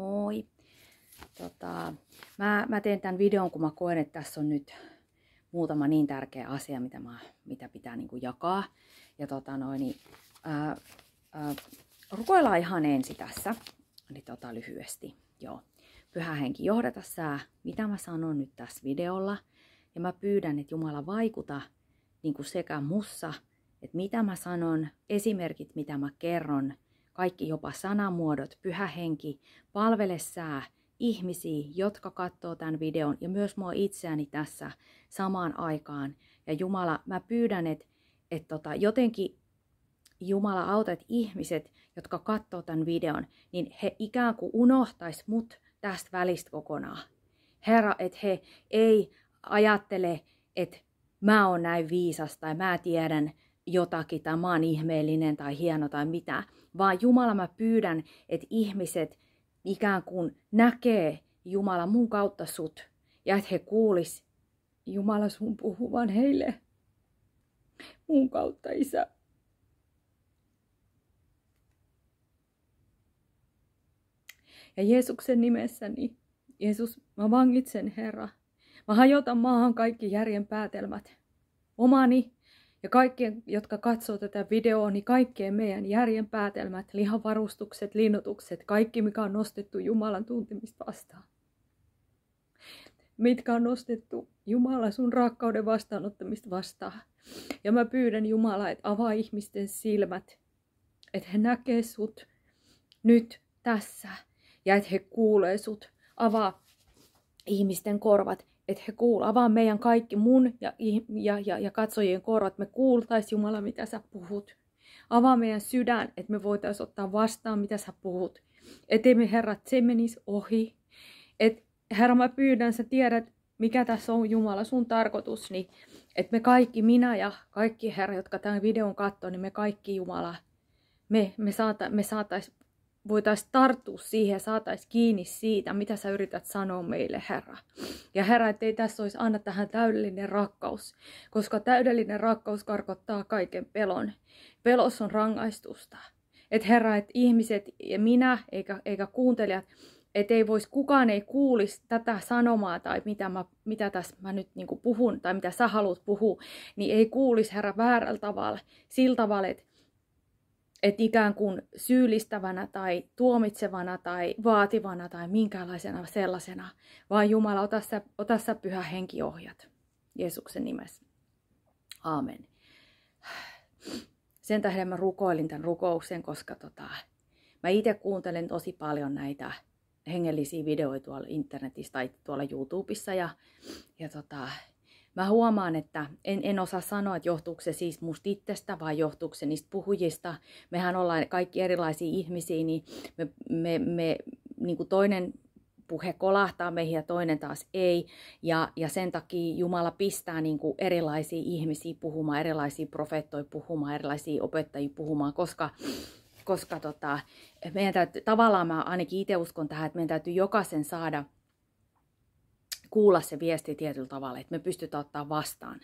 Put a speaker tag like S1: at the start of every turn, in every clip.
S1: Moi! Tota, mä, mä teen tämän videon, kun mä koen, että tässä on nyt muutama niin tärkeä asia, mitä, mä, mitä pitää niin kuin jakaa. Ja tota noin, niin, ää, ää, rukoillaan ihan ensi tässä, niin tota lyhyesti. Joo. Pyhä henki, johdata sää, mitä mä sanon nyt tässä videolla. Ja mä pyydän, että Jumala vaikuta niin kuin sekä mussa, että mitä mä sanon, esimerkit, mitä mä kerron, kaikki jopa sanamuodot, pyhä henki, palvele sää ihmisiä, jotka katsoo tämän videon ja myös mua itseäni tässä samaan aikaan. Ja Jumala, mä pyydän, että et tota, jotenkin Jumala autat ihmiset, jotka katsoo tämän videon, niin he ikään kuin unohtais mut tästä välistä kokonaan. Herra, että he ei ajattele, että mä oon näin viisas tai mä tiedän jotakin tai mä oon ihmeellinen tai hieno tai mitä, vaan Jumala mä pyydän, että ihmiset ikään kuin näkee Jumala mun kautta sut ja että he kuulis Jumala sun puhuvan heille mun kautta, Isä. Ja Jeesuksen nimessäni, Jeesus, mä vangitsen Herra. Mä hajotan maahan kaikki järjen päätelmät. Omani ja kaikkien, jotka katsoo tätä videoa, niin kaikkien meidän järjen päätelmät, lihavarustukset, linnoitukset, kaikki mikä on nostettu Jumalan tuntemista vastaan. Mitkä on nostettu Jumala sun rakkauden vastaanottamista vastaan. Ja mä pyydän Jumala, että avaa ihmisten silmät, että he näkee sut nyt tässä ja että he kuulee sut. Avaa ihmisten korvat, että he kuul, avaa meidän kaikki mun ja, ja, ja, ja katsojien korvat, me kuultais Jumala, mitä sä puhut. Avaa meidän sydän, että me voitaisiin ottaa vastaan, mitä sä puhut. Ettei me Herra, se menisi ohi. Et, Herra, mä pyydän, sä tiedät, mikä tässä on Jumala, sun tarkoitus, niin että me kaikki, minä ja kaikki Herra, jotka tämän videon katsoo, niin me kaikki Jumala, me, me, saata, me saatais voitaisiin tarttua siihen ja saataisiin kiinni siitä, mitä sä yrität sanoa meille, Herra. Ja Herra, ettei tässä olisi anna tähän täydellinen rakkaus, koska täydellinen rakkaus karkottaa kaiken pelon. Pelos on rangaistusta. Että Herra, että ihmiset ja minä, eikä, eikä kuuntelijat, että ei voisi, kukaan ei kuulisi tätä sanomaa tai mitä, mä, mitä tässä mä nyt niin puhun tai mitä sä haluat puhua, niin ei kuulisi Herra väärällä tavalla, sillä tavalla, että että ikään kuin syyllistävänä tai tuomitsevana tai vaativana tai minkäänlaisena sellaisena, vaan Jumala, ota sä, ota sä pyhä henki ohjat Jeesuksen nimessä. Aamen. Sen tähden mä rukoilin tämän rukouksen, koska tota, mä itse kuuntelen tosi paljon näitä hengellisiä videoita tuolla internetissä tai tuolla YouTubessa ja, ja tota, Mä huomaan, että en, en osaa sanoa, että johtuuko se siis musta itsestä vai johtuuko se niistä puhujista. Mehän ollaan kaikki erilaisia ihmisiä, niin me, me, me niin kuin toinen puhe kolahtaa meihin ja toinen taas ei. Ja, ja sen takia Jumala pistää niin kuin erilaisia ihmisiä puhumaan, erilaisia profeettoja puhumaan, erilaisia opettajia puhumaan, koska koska tota, meidän täytyy, tavallaan mä ainakin itse uskon tähän, että meidän täytyy jokaisen saada – kuulla se viesti tietyllä tavalla, että me pystytään ottaa vastaan.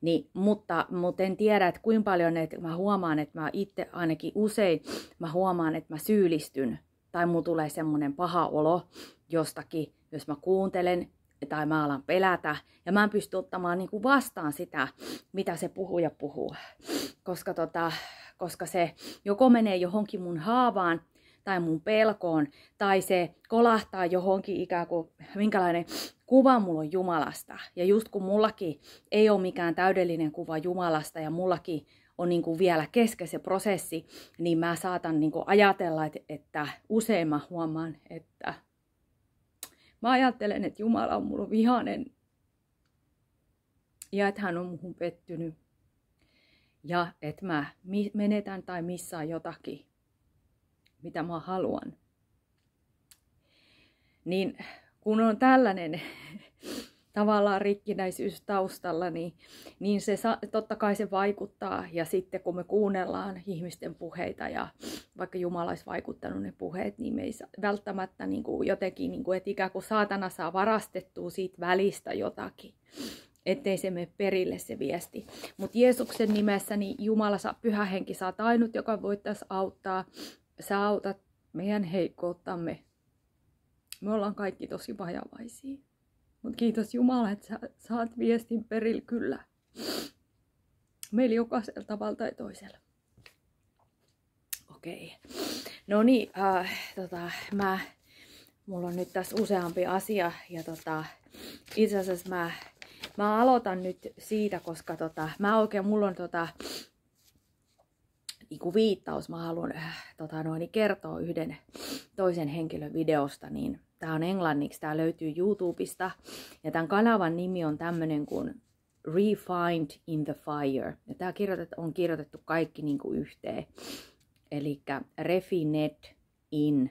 S1: Niin, mutta, mutta en tiedä, että kuinka paljon, että mä huomaan, että mä itse ainakin usein, mä huomaan, että mä syyllistyn tai mulla tulee semmoinen paha olo jostakin, jos mä kuuntelen tai mä alan pelätä ja mä en pysty ottamaan niin kuin vastaan sitä, mitä se puhuja puhuu. Koska, tota, koska se joko menee johonkin mun haavaan tai mun pelkoon, tai se kolahtaa johonkin ikään kuin, minkälainen kuva mulla on Jumalasta. Ja just kun mullakin ei ole mikään täydellinen kuva Jumalasta, ja mullakin on niin kuin vielä kesken se prosessi, niin mä saatan niin kuin ajatella, että, että usein mä huomaan, että mä ajattelen, että Jumala on mulla vihanen. Ja että hän on muhun pettynyt. Ja että mä menetän tai missään jotakin mitä mä haluan. Niin kun on tällainen tavallaan rikkinäisyys taustalla, niin, niin se totta kai se vaikuttaa. Ja sitten kun me kuunnellaan ihmisten puheita ja vaikka Jumala olisi vaikuttanut ne puheet, niin me ei välttämättä niin kuin jotenkin, niin kuin, että ikään kuin saatana saa varastettua siitä välistä jotakin ettei se mene perille se viesti. Mutta Jeesuksen nimessä niin Jumala, saa, pyhä henki, saa ainut, joka voittaisi auttaa sä autat meidän heikkouttamme Me ollaan kaikki tosi vajavaisia. Mutta kiitos Jumala, että sä saat viestin perille kyllä. Meillä jokaisella tavalla tai toisella. Okei. Okay. No niin, äh, tota, mä, mulla on nyt tässä useampi asia ja tota, itse asiassa mä, mä aloitan nyt siitä, koska tota, mä oikein, mulla on tota, niinku viittaus, mä haluan äh, tota, noin, kertoa yhden toisen henkilön videosta, niin Tämä on englanniksi, tämä löytyy YouTubesta. Ja tämän kanavan nimi on tämmöinen kuin Refined in the Fire. Ja tämä kirjoitet, on kirjoitettu kaikki niin kuin yhteen. Eli Refined in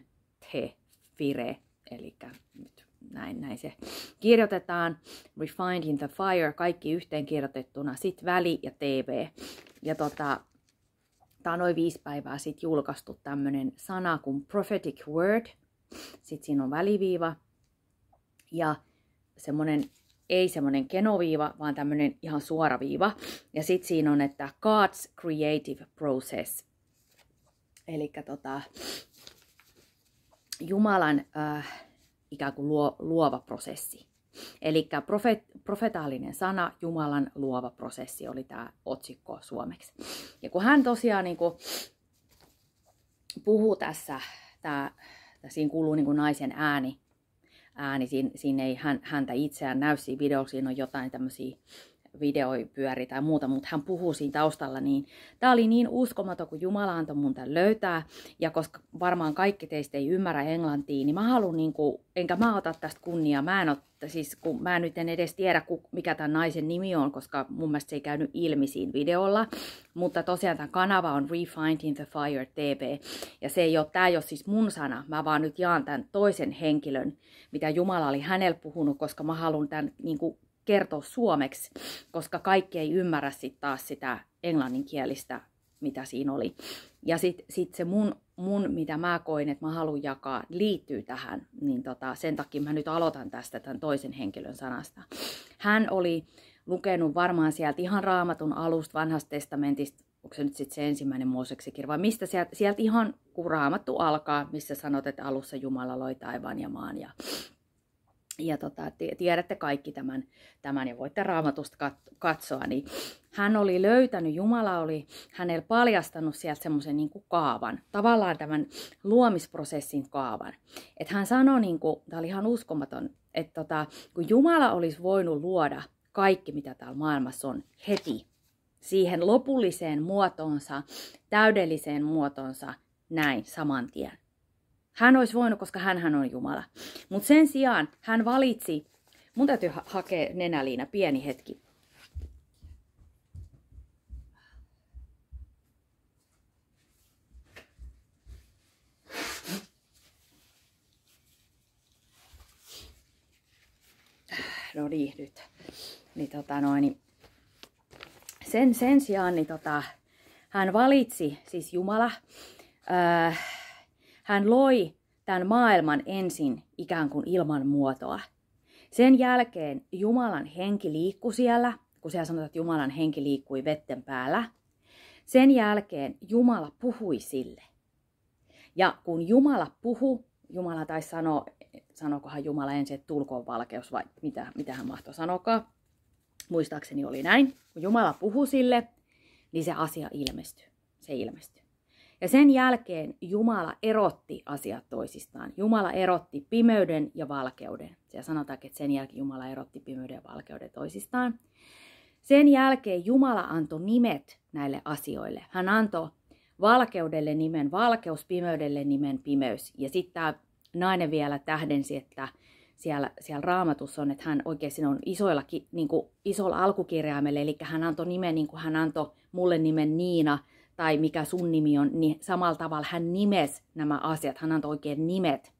S1: the Fire. Eli nyt näin, näin se kirjoitetaan. Refined in the Fire, kaikki yhteen kirjoitettuna. Sitten väli ja TV. Ja tota, on noin viisi päivää sitten julkaistu tämmöinen sana kuin prophetic word – sitten siinä on väliviiva ja semmoinen, ei semmoinen kenoviiva, vaan tämmöinen ihan suora viiva. Ja sitten siinä on, että God's creative process. Eli tota, Jumalan äh, ikään kuin luo, luova prosessi. Eli profet, profetaalinen sana, Jumalan luova prosessi oli tämä otsikko suomeksi. Ja kun hän tosiaan niin kuin, puhuu tässä, tämä siinä kuuluu niin kuin naisen ääni. ääni. Siinä, siinä ei hän, häntä itseään näy siinä videossa, siinä on jotain tämmöisiä videoi pyöri tai muuta, mutta hän puhuu siinä taustalla, niin tämä oli niin uskomaton, kun Jumala antoi mun tämän löytää, ja koska varmaan kaikki teistä ei ymmärrä englantia, niin mä haluan, niin kuin, enkä mä ota tästä kunniaa, mä en ot, siis kun mä nyt en edes tiedä, mikä tämän naisen nimi on, koska mun mielestä se ei käynyt ilmi siinä videolla, mutta tosiaan tämä kanava on Refind in the Fire TV, ja se ei ole, tämä ei ole siis mun sana, mä vaan nyt jaan tämän toisen henkilön, mitä Jumala oli hänellä puhunut, koska mä haluan tämän niin kuin, kertoa suomeksi, koska kaikki ei ymmärrä sitten taas sitä englanninkielistä, mitä siinä oli. Ja sitten sit se mun, mun, mitä mä koin, että mä haluan jakaa, liittyy tähän, niin tota, sen takia mä nyt aloitan tästä tämän toisen henkilön sanasta. Hän oli lukenut varmaan sieltä ihan raamatun alusta vanhasta testamentista, onko se nyt sitten se ensimmäinen Mooseksen kirja, vai mistä sieltä, sieltä ihan kun raamattu alkaa, missä sanot, että alussa Jumala loi taivaan ja maan ja ja tota, tiedätte kaikki tämän, tämän ja voitte raamatusta katsoa, niin hän oli löytänyt, Jumala oli hänelle paljastanut sieltä semmoisen niin kaavan, tavallaan tämän luomisprosessin kaavan. Että hän sanoi, niin kuin, tämä oli ihan uskomaton, että tota, kun Jumala olisi voinut luoda kaikki, mitä täällä maailmassa on, heti siihen lopulliseen muotoonsa, täydelliseen muotoonsa, näin saman tien. Hän olisi voinut, koska hän on Jumala. Mutta sen sijaan hän valitsi, mun täytyy ha- hakea nenäliina pieni hetki. No niin, nyt. Niin, tota noin, niin sen, sen sijaan niin tota, hän valitsi, siis Jumala, ää, hän loi tämän maailman ensin ikään kuin ilman muotoa. Sen jälkeen Jumalan henki liikkui siellä, kun siellä sanotaan, että Jumalan henki liikkui vetten päällä. Sen jälkeen Jumala puhui sille. Ja kun Jumala puhu, Jumala taisi sanoa, sanokohan Jumala ensin, että tulkoon valkeus vai mitä, mitä hän mahtoi sanokaa. Muistaakseni oli näin. Kun Jumala puhui sille, niin se asia ilmestyi. Se ilmestyi. Ja sen jälkeen Jumala erotti asiat toisistaan. Jumala erotti pimeyden ja valkeuden. Siellä sanotaan, että sen jälkeen Jumala erotti pimeyden ja valkeuden toisistaan. Sen jälkeen Jumala antoi nimet näille asioille. Hän antoi valkeudelle nimen valkeus, pimeydelle nimen pimeys. Ja sitten tämä nainen vielä tähdensi, että siellä, siellä raamatussa on, että hän oikein on isoilla, niin kuin, isolla alkukirjaimella, eli hän antoi nimen niin kuin hän antoi mulle nimen Niina, tai mikä sun nimi on, niin samalla tavalla hän nimes nämä asiat, hän antoi oikein nimet.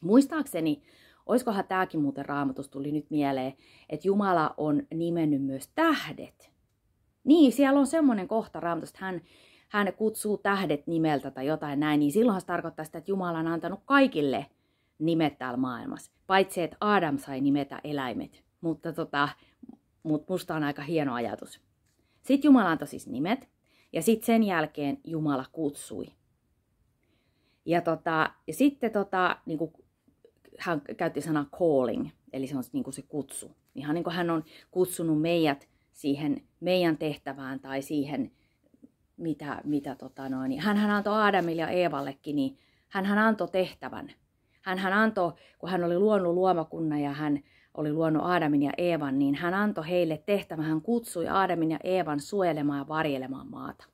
S1: Muistaakseni, oiskohan tämäkin muuten raamatus tuli nyt mieleen, että Jumala on nimennyt myös tähdet. Niin, siellä on semmoinen kohta raamatusta, hän, hän kutsuu tähdet nimeltä tai jotain näin, niin silloin se tarkoittaa sitä, että Jumala on antanut kaikille nimet täällä maailmassa. Paitsi, että Adam sai nimetä eläimet. Mutta tota, mut musta on aika hieno ajatus. Sitten Jumala antoi siis nimet. Ja sitten sen jälkeen Jumala kutsui. Ja, tota, ja sitten tota, niin kuin hän käytti sanaa calling, eli se on niin kuin se kutsu. Ihan niin kuin hän on kutsunut meidät siihen meidän tehtävään tai siihen, mitä, mitä tota noin. Niin hän, hän antoi Aadamille ja Eevallekin, niin hän, hän antoi tehtävän. Hän, hän antoi, kun hän oli luonut luomakunnan ja hän oli luonut Aadamin ja Eevan, niin hän antoi heille tehtävän. Hän kutsui Aadamin ja Eevan suojelemaan ja varjelemaan maata.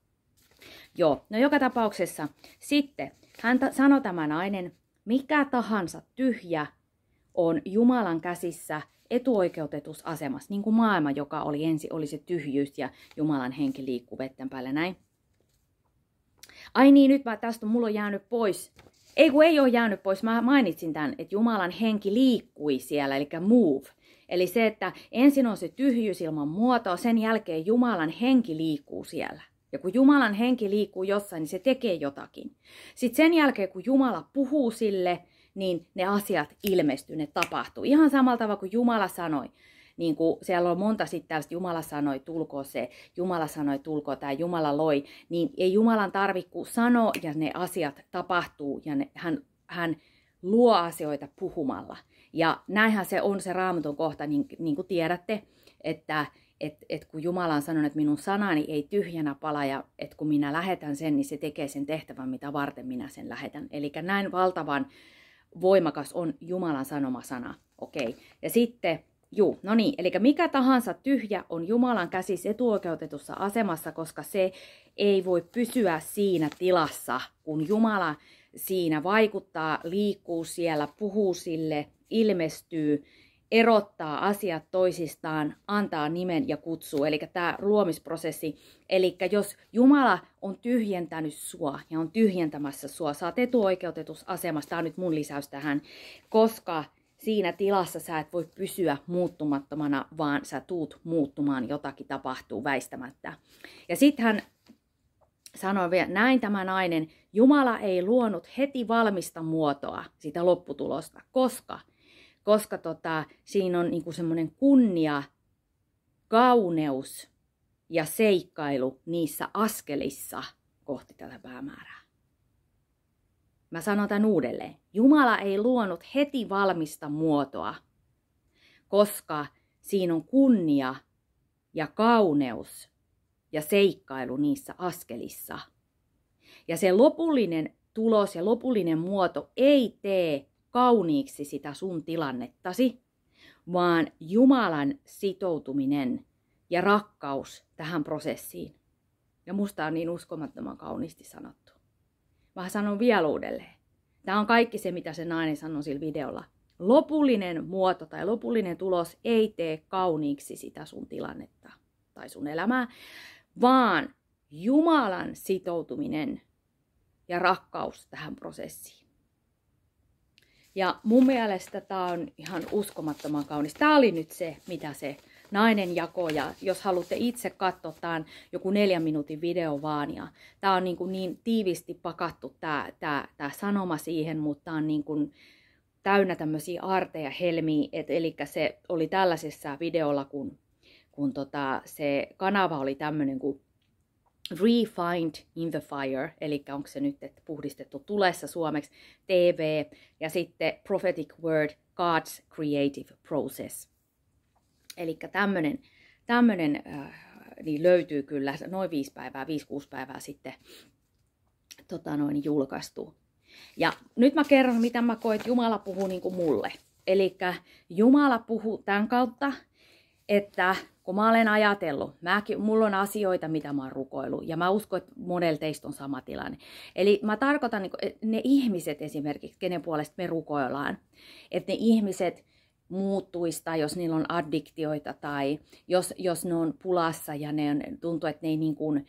S1: Joo, no joka tapauksessa sitten hän sanoi tämä nainen, mikä tahansa tyhjä on Jumalan käsissä etuoikeutetus asemassa, niin kuin maailma, joka oli ensin, oli se tyhjyys ja Jumalan henki liikkuu vetten päällä näin. Ai niin, nyt mä, tästä mulla on jäänyt pois. Ei kun ei ole jäänyt pois, mä mainitsin tämän, että Jumalan henki liikkui siellä, eli move. Eli se, että ensin on se tyhjyys ilman muotoa, sen jälkeen Jumalan henki liikkuu siellä. Ja kun Jumalan henki liikkuu jossain, niin se tekee jotakin. Sitten sen jälkeen, kun Jumala puhuu sille, niin ne asiat ilmestyy, ne tapahtuu. Ihan samalla tavalla kuin Jumala sanoi. Niin kuin siellä on monta sitten tällaista, Jumala sanoi, tulko se, Jumala sanoi, tulko tämä, Jumala loi. Niin ei Jumalan tarvitse sanoa ja ne asiat tapahtuu ja ne, hän, hän luo asioita puhumalla. Ja näinhän se on se raamatun kohta, niin, niin kuin tiedätte, että että et kun Jumala on sanonut, että minun sanani ei tyhjänä pala ja että kun minä lähetän sen, niin se tekee sen tehtävän, mitä varten minä sen lähetän. Eli näin valtavan voimakas on Jumalan sanoma sana. Okei. Okay. Ja sitten, juu, no niin, eli mikä tahansa tyhjä on Jumalan käsissä etuoikeutetussa asemassa, koska se ei voi pysyä siinä tilassa, kun Jumala siinä vaikuttaa, liikkuu siellä, puhuu sille, ilmestyy, erottaa asiat toisistaan, antaa nimen ja kutsuu, eli tämä luomisprosessi. Eli jos Jumala on tyhjentänyt sua ja on tyhjentämässä sua, sä oot etuoikeutetus asemassa, tämä on nyt mun lisäys tähän, koska siinä tilassa sä et voi pysyä muuttumattomana, vaan sä tuut muuttumaan, jotakin tapahtuu väistämättä. Ja sitten hän sanoi vielä, näin tämä nainen, Jumala ei luonut heti valmista muotoa, sitä lopputulosta, koska koska tota, siinä on niinku semmoinen kunnia, kauneus ja seikkailu niissä askelissa kohti tätä päämäärää. Mä sanon tämän uudelleen. Jumala ei luonut heti valmista muotoa, koska siinä on kunnia ja kauneus ja seikkailu niissä askelissa. Ja se lopullinen tulos ja lopullinen muoto ei tee kauniiksi sitä sun tilannettasi, vaan Jumalan sitoutuminen ja rakkaus tähän prosessiin. Ja musta on niin uskomattoman kauniisti sanottu. Mä sanon vielä uudelleen. Tämä on kaikki se, mitä se nainen sanoi sillä videolla. Lopullinen muoto tai lopullinen tulos ei tee kauniiksi sitä sun tilannetta tai sun elämää, vaan Jumalan sitoutuminen ja rakkaus tähän prosessiin. Ja mun mielestä tämä on ihan uskomattoman kaunis. Tämä oli nyt se, mitä se nainen jako. Ja jos haluatte itse katsoa, tämä on joku neljän minuutin video vaan. Ja tämä on niin, kuin niin tiivisti pakattu tämä, tämä, tämä sanoma siihen, mutta on niin kuin täynnä tämmöisiä arteja helmiä. Et, eli se oli tällaisessa videolla, kun, kun tota, se kanava oli tämmöinen kuin Refined in the Fire, eli onko se nyt että puhdistettu tulessa suomeksi, TV, ja sitten Prophetic Word, God's Creative Process. Eli tämmöinen, äh, niin löytyy kyllä noin viisi päivää, viisi kuusi päivää sitten tota noin, julkaistu. Ja nyt mä kerron, mitä mä koen, että Jumala puhuu niin kuin mulle. Eli Jumala puhuu tämän kautta, että kun mä olen ajatellut, mäkin, mulla on asioita, mitä mä oon rukoillut, ja mä uskon, että monella teistä on sama tilanne. Eli mä tarkoitan niin ne ihmiset esimerkiksi, kenen puolesta me rukoillaan, että ne ihmiset muuttuista, jos niillä on addiktioita tai jos, jos ne on pulassa ja ne on, tuntuu, että ne ei niin kuin,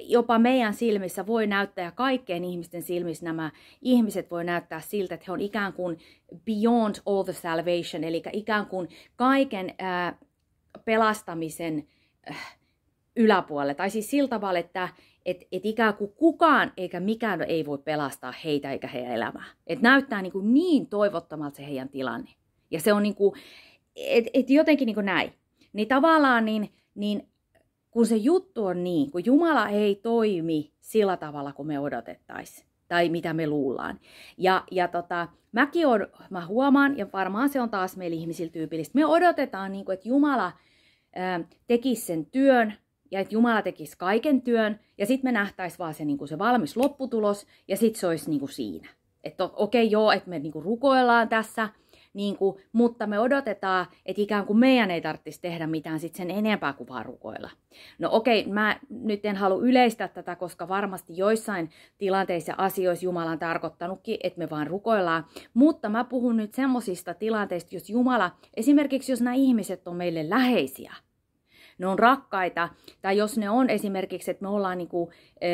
S1: jopa meidän silmissä voi näyttää, ja kaikkien ihmisten silmissä nämä ihmiset voi näyttää siltä, että he on ikään kuin beyond all the salvation, eli ikään kuin kaiken ää, pelastamisen äh, yläpuolelle. Tai siis sillä tavalla, että et, et ikään kuin kukaan eikä mikään ei voi pelastaa heitä eikä heidän elämää. Et näyttää niin, kuin niin toivottomalta se heidän tilanne. Ja se on niin kuin, et, et jotenkin niin kuin näin. Niin tavallaan niin, niin kun se juttu on niin, kun Jumala ei toimi sillä tavalla, kuin me odotettaisiin, tai mitä me luullaan. Ja, ja tota, mäkin on, mä huomaan, ja varmaan se on taas meillä ihmisillä tyypillistä, me odotetaan, niin kuin, että Jumala ää, tekisi sen työn, ja että Jumala tekisi kaiken työn, ja sitten me nähtäisi vaan se, niin kuin se valmis lopputulos, ja sitten se olisi niin kuin siinä. Että okei, okay, joo, että me niin kuin rukoillaan tässä, niin kuin, mutta me odotetaan, että ikään kuin meidän ei tarvitsisi tehdä mitään sit sen enempää kuin vaan rukoilla. No okei, mä nyt en halua yleistää tätä, koska varmasti joissain tilanteissa asioissa Jumala on tarkoittanutkin, että me vaan rukoillaan, mutta mä puhun nyt semmoisista tilanteista, jos Jumala, esimerkiksi jos nämä ihmiset on meille läheisiä, ne on rakkaita, tai jos ne on esimerkiksi, että me ollaan niinku, e,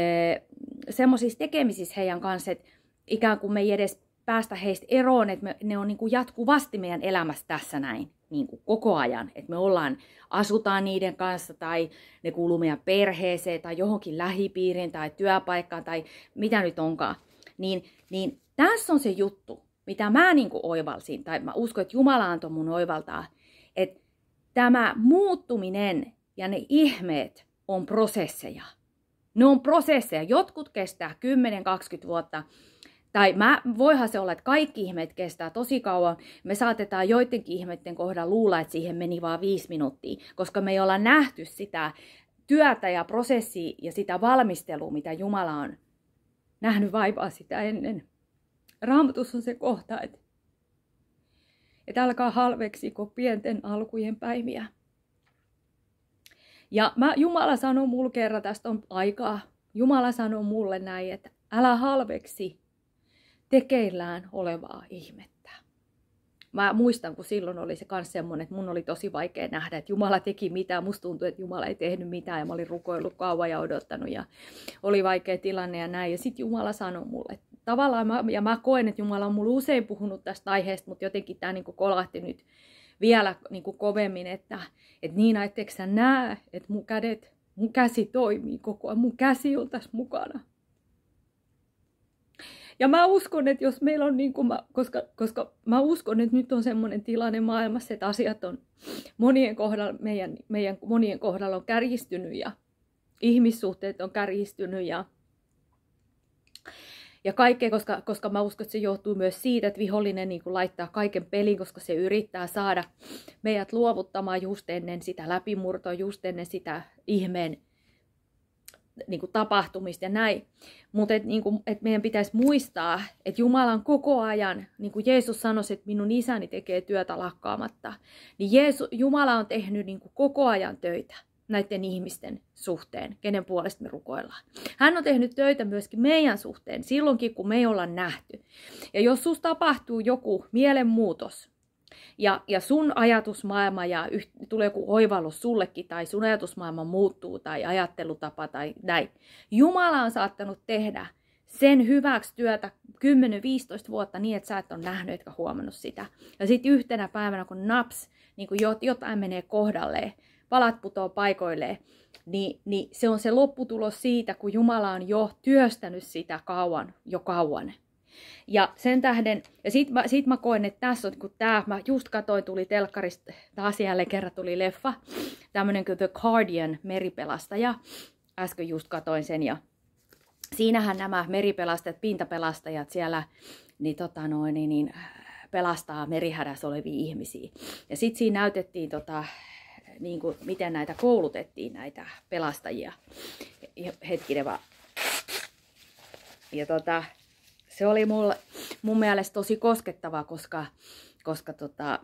S1: semmoisissa tekemisissä heidän kanssa, että ikään kuin me ei edes päästä heistä eroon, että me, ne on niin kuin jatkuvasti meidän elämässä tässä näin niin kuin koko ajan. Että me ollaan, asutaan niiden kanssa tai ne kuuluu meidän perheeseen tai johonkin lähipiiriin tai työpaikkaan tai mitä nyt onkaan. Niin, niin tässä on se juttu, mitä mä niin kuin oivalsin, tai mä uskon, että Jumala antoi mun oivaltaa, että tämä muuttuminen ja ne ihmeet on prosesseja. Ne on prosesseja. Jotkut kestää 10-20 vuotta, tai mä, voihan se olla, että kaikki ihmeet kestää tosi kauan. Me saatetaan joidenkin ihmeiden kohdalla luulla, että siihen meni vain viisi minuuttia, koska me ei olla nähty sitä työtä ja prosessia ja sitä valmistelua, mitä Jumala on nähnyt vaivaa sitä ennen. Raamatus on se kohta, että, että alkaa halveksiko pienten alkujen päiviä. Ja mä, Jumala sanoi mulle kerran, tästä on aikaa, Jumala sanoi mulle näin, että älä halveksi tekeillään olevaa ihmettä. Mä muistan, kun silloin oli se kans semmoinen, että mun oli tosi vaikea nähdä, että Jumala teki mitään. Musta tuntui, että Jumala ei tehnyt mitään ja mä olin rukoillut kauan ja odottanut ja oli vaikea tilanne ja näin. Ja sitten Jumala sanoi mulle, että tavallaan, mä, ja mä koen, että Jumala on mulle usein puhunut tästä aiheesta, mutta jotenkin tämä niinku kolahti nyt vielä niinku kovemmin, että, että niin etteikö sä näe, että mun kädet, mun käsi toimii koko ajan, mun käsi on tässä mukana. Ja mä uskon, että jos meillä on niin kuin mä, koska, koska mä uskon, että nyt on semmoinen tilanne maailmassa, että asiat on monien kohdalla, meidän, meidän monien kohdalla on kärjistynyt ja ihmissuhteet on kärjistynyt ja, ja kaikkea, koska, koska mä uskon, että se johtuu myös siitä, että vihollinen niin kuin laittaa kaiken pelin, koska se yrittää saada meidät luovuttamaan just ennen sitä läpimurtoa, just ennen sitä ihmeen niin kuin tapahtumista ja näin. Mutta et, niin et meidän pitäisi muistaa, että Jumala on koko ajan, niin kuin Jeesus sanoi, että minun isäni tekee työtä lakkaamatta, niin Jeesus, Jumala on tehnyt niin kuin koko ajan töitä näiden ihmisten suhteen, kenen puolesta me rukoillaan. Hän on tehnyt töitä myöskin meidän suhteen, silloinkin kun me ei olla nähty. Ja jos sus tapahtuu joku mielenmuutos, ja, ja sun ajatusmaailma ja yht, tulee joku oivallus sullekin, tai sun ajatusmaailma muuttuu, tai ajattelutapa, tai näin. Jumala on saattanut tehdä sen hyväksi työtä 10-15 vuotta niin, että sä et ole nähnyt etkä huomannut sitä. Ja sitten yhtenä päivänä, kun naps, niin kun jotain menee kohdalleen, palat putoo paikoilleen, niin, niin se on se lopputulos siitä, kun Jumala on jo työstänyt sitä kauan, jo kauan. Ja sen tähden, ja sit mä, sit mä koen, että tässä on, kun tää, mä just katsoin, tuli telkkarista, taas jälleen kerran tuli leffa, tämmönen kuin The Guardian meripelastaja, äsken just katoin sen, ja siinähän nämä meripelastajat, pintapelastajat siellä, niin, tota noin, niin, niin pelastaa merihädässä olevia ihmisiä. Ja sitten siinä näytettiin, tota, niin kuin, miten näitä koulutettiin, näitä pelastajia. Hetkinen vaan. Ja tota, se oli mulle, mun mielestä tosi koskettava, koska, koska tota,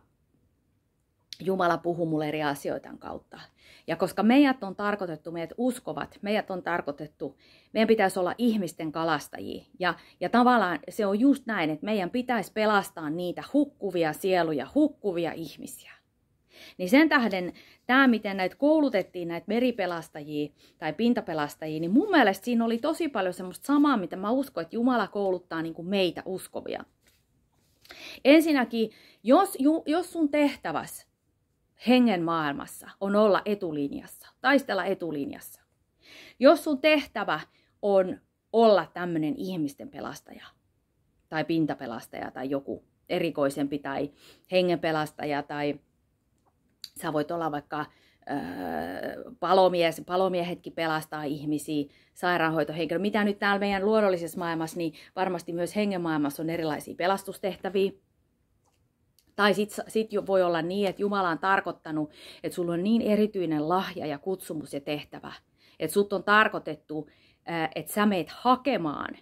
S1: Jumala puhuu mulle eri asioita kautta. Ja koska meidät on tarkoitettu, meidät uskovat, meidät on tarkoitettu, meidän pitäisi olla ihmisten kalastajia. Ja, ja tavallaan se on just näin, että meidän pitäisi pelastaa niitä hukkuvia sieluja, hukkuvia ihmisiä. Niin sen tähden tämä, miten näitä koulutettiin, näitä meripelastajia tai pintapelastajia, niin mun mielestä siinä oli tosi paljon semmoista samaa, mitä mä uskon, että Jumala kouluttaa niin kuin meitä uskovia. Ensinnäkin, jos, jos sun tehtäväs hengen maailmassa on olla etulinjassa, taistella etulinjassa, jos sun tehtävä on olla tämmöinen ihmisten pelastaja tai pintapelastaja tai joku erikoisempi tai hengenpelastaja tai Sä voit olla vaikka palomies, palomiehetkin pelastaa ihmisiä, sairaanhoitohenkilö, mitä nyt täällä meidän luonnollisessa maailmassa, niin varmasti myös hengenmaailmassa on erilaisia pelastustehtäviä. Tai sitten sit voi olla niin, että Jumala on tarkoittanut, että sulla on niin erityinen lahja ja kutsumus ja tehtävä, että sut on tarkoitettu, että sä meet hakemaan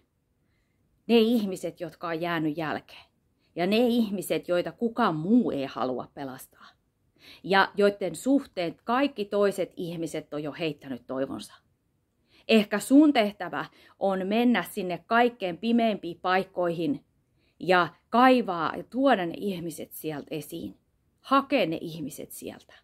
S1: ne ihmiset, jotka on jäänyt jälkeen. Ja ne ihmiset, joita kukaan muu ei halua pelastaa. Ja joiden suhteen kaikki toiset ihmiset on jo heittänyt toivonsa. Ehkä sun tehtävä on mennä sinne kaikkein pimeimpiin paikkoihin ja kaivaa ja tuoda ne ihmiset sieltä esiin. Hakee ne ihmiset sieltä.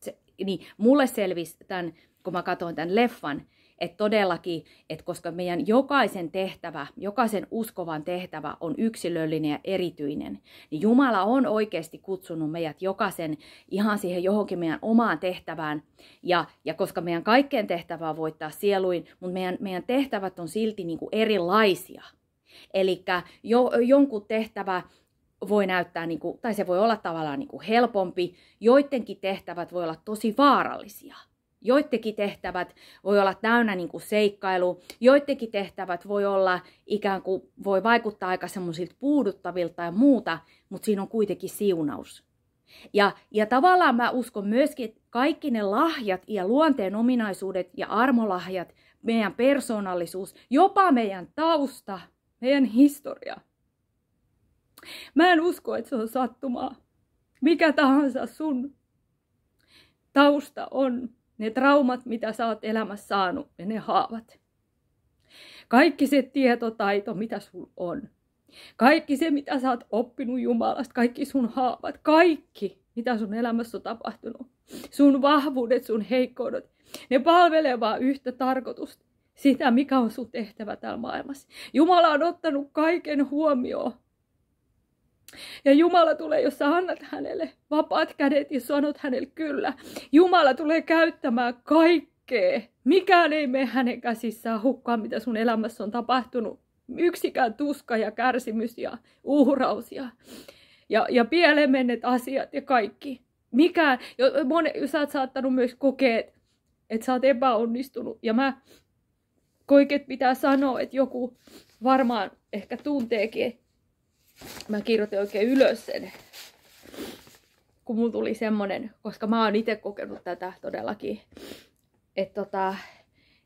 S1: Se, niin, mulle selvisi tämän, kun mä katsoin tämän leffan, että todellakin, että koska meidän jokaisen tehtävä, jokaisen uskovan tehtävä on yksilöllinen ja erityinen, niin Jumala on oikeasti kutsunut meidät jokaisen ihan siihen johonkin meidän omaan tehtävään. Ja, ja koska meidän kaikkeen tehtävää voittaa sieluin, mutta meidän, meidän tehtävät on silti niin kuin erilaisia. Eli jo, jonkun tehtävä voi näyttää, niin kuin, tai se voi olla tavallaan niin kuin helpompi, joidenkin tehtävät voi olla tosi vaarallisia. Joidenkin tehtävät voi olla täynnä niin kuin seikkailu, joidenkin tehtävät voi olla ikään kuin, voi vaikuttaa aika semmoisilta puuduttavilta ja muuta, mutta siinä on kuitenkin siunaus. Ja, ja tavallaan mä uskon myöskin, että kaikki ne lahjat ja luonteen ominaisuudet ja armolahjat, meidän persoonallisuus, jopa meidän tausta, meidän historia. Mä en usko, että se on sattumaa. Mikä tahansa sun tausta on, ne traumat, mitä sä oot elämässä saanut, ja ne haavat. Kaikki se tietotaito, mitä sul on. Kaikki se, mitä sä oot oppinut Jumalasta, kaikki sun haavat, kaikki, mitä sun elämässä on tapahtunut. Sun vahvuudet, sun heikkoudet, ne palvelee vaan yhtä tarkoitusta. Sitä, mikä on sun tehtävä täällä maailmassa. Jumala on ottanut kaiken huomioon ja Jumala tulee, jos sä annat hänelle vapaat kädet ja sanot hänelle kyllä. Jumala tulee käyttämään kaikkea. Mikään ei mene hänen käsissään hukkaan, mitä sun elämässä on tapahtunut. Yksikään tuska ja kärsimys ja uhraus ja, ja, ja pieleen menneet asiat ja kaikki. Mikään, moni, sä oot saattanut myös kokea, että sä oot epäonnistunut. Ja mä koiket pitää sanoa, että joku varmaan ehkä tunteekin, mä kirjoitin oikein ylös sen, kun mulla tuli semmonen, koska mä oon itse kokenut tätä todellakin, että tota,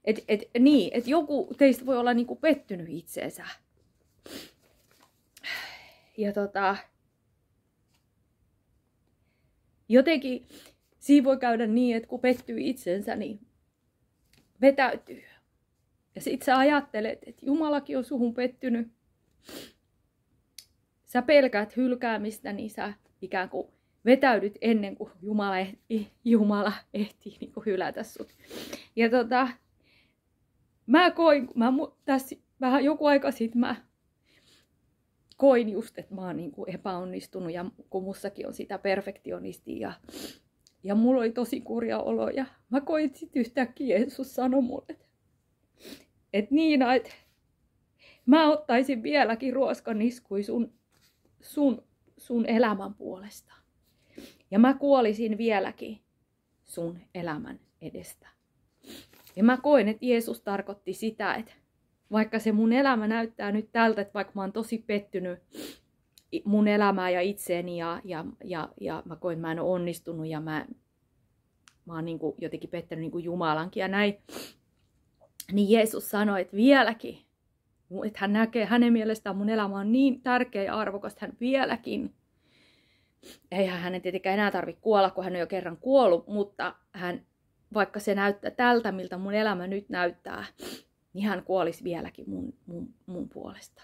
S1: et, et, niin, että joku teistä voi olla niinku pettynyt itseensä. Ja tota, jotenkin siinä voi käydä niin, että kun pettyy itsensä, niin vetäytyy. Ja sit sä ajattelet, että Jumalakin on suhun pettynyt sä pelkäät hylkäämistä, niin sä ikään kuin vetäydyt ennen kuin Jumala ehtii, Jumala ehtii niin kuin hylätä sut. Ja tota, mä koin, mä tässä vähän joku aika sitten mä koin just, että mä oon niin kuin epäonnistunut ja kun mussakin on sitä perfektionistia ja, ja mulla oli tosi kurja olo ja mä koin sitten yhtäkkiä Jeesus sanoi mulle, että, että Niina, että mä ottaisin vieläkin ruoskan iskui sun sun, sun elämän puolesta. Ja mä kuolisin vieläkin sun elämän edestä. Ja mä koen, että Jeesus tarkoitti sitä, että vaikka se mun elämä näyttää nyt tältä, että vaikka mä oon tosi pettynyt mun elämää ja itseeni ja, ja, ja, ja mä koen, että mä en ole onnistunut ja mä, mä oon niin kuin jotenkin pettänyt niin kuin Jumalankin ja näin, niin Jeesus sanoi, että vieläkin että hän näkee, hänen mielestään mun elämä on niin tärkeä ja arvokas, hän vieläkin, eihän hänen tietenkään enää tarvitse kuolla, kun hän on jo kerran kuollut, mutta hän, vaikka se näyttää tältä, miltä mun elämä nyt näyttää, niin hän kuolisi vieläkin mun, mun, mun puolesta.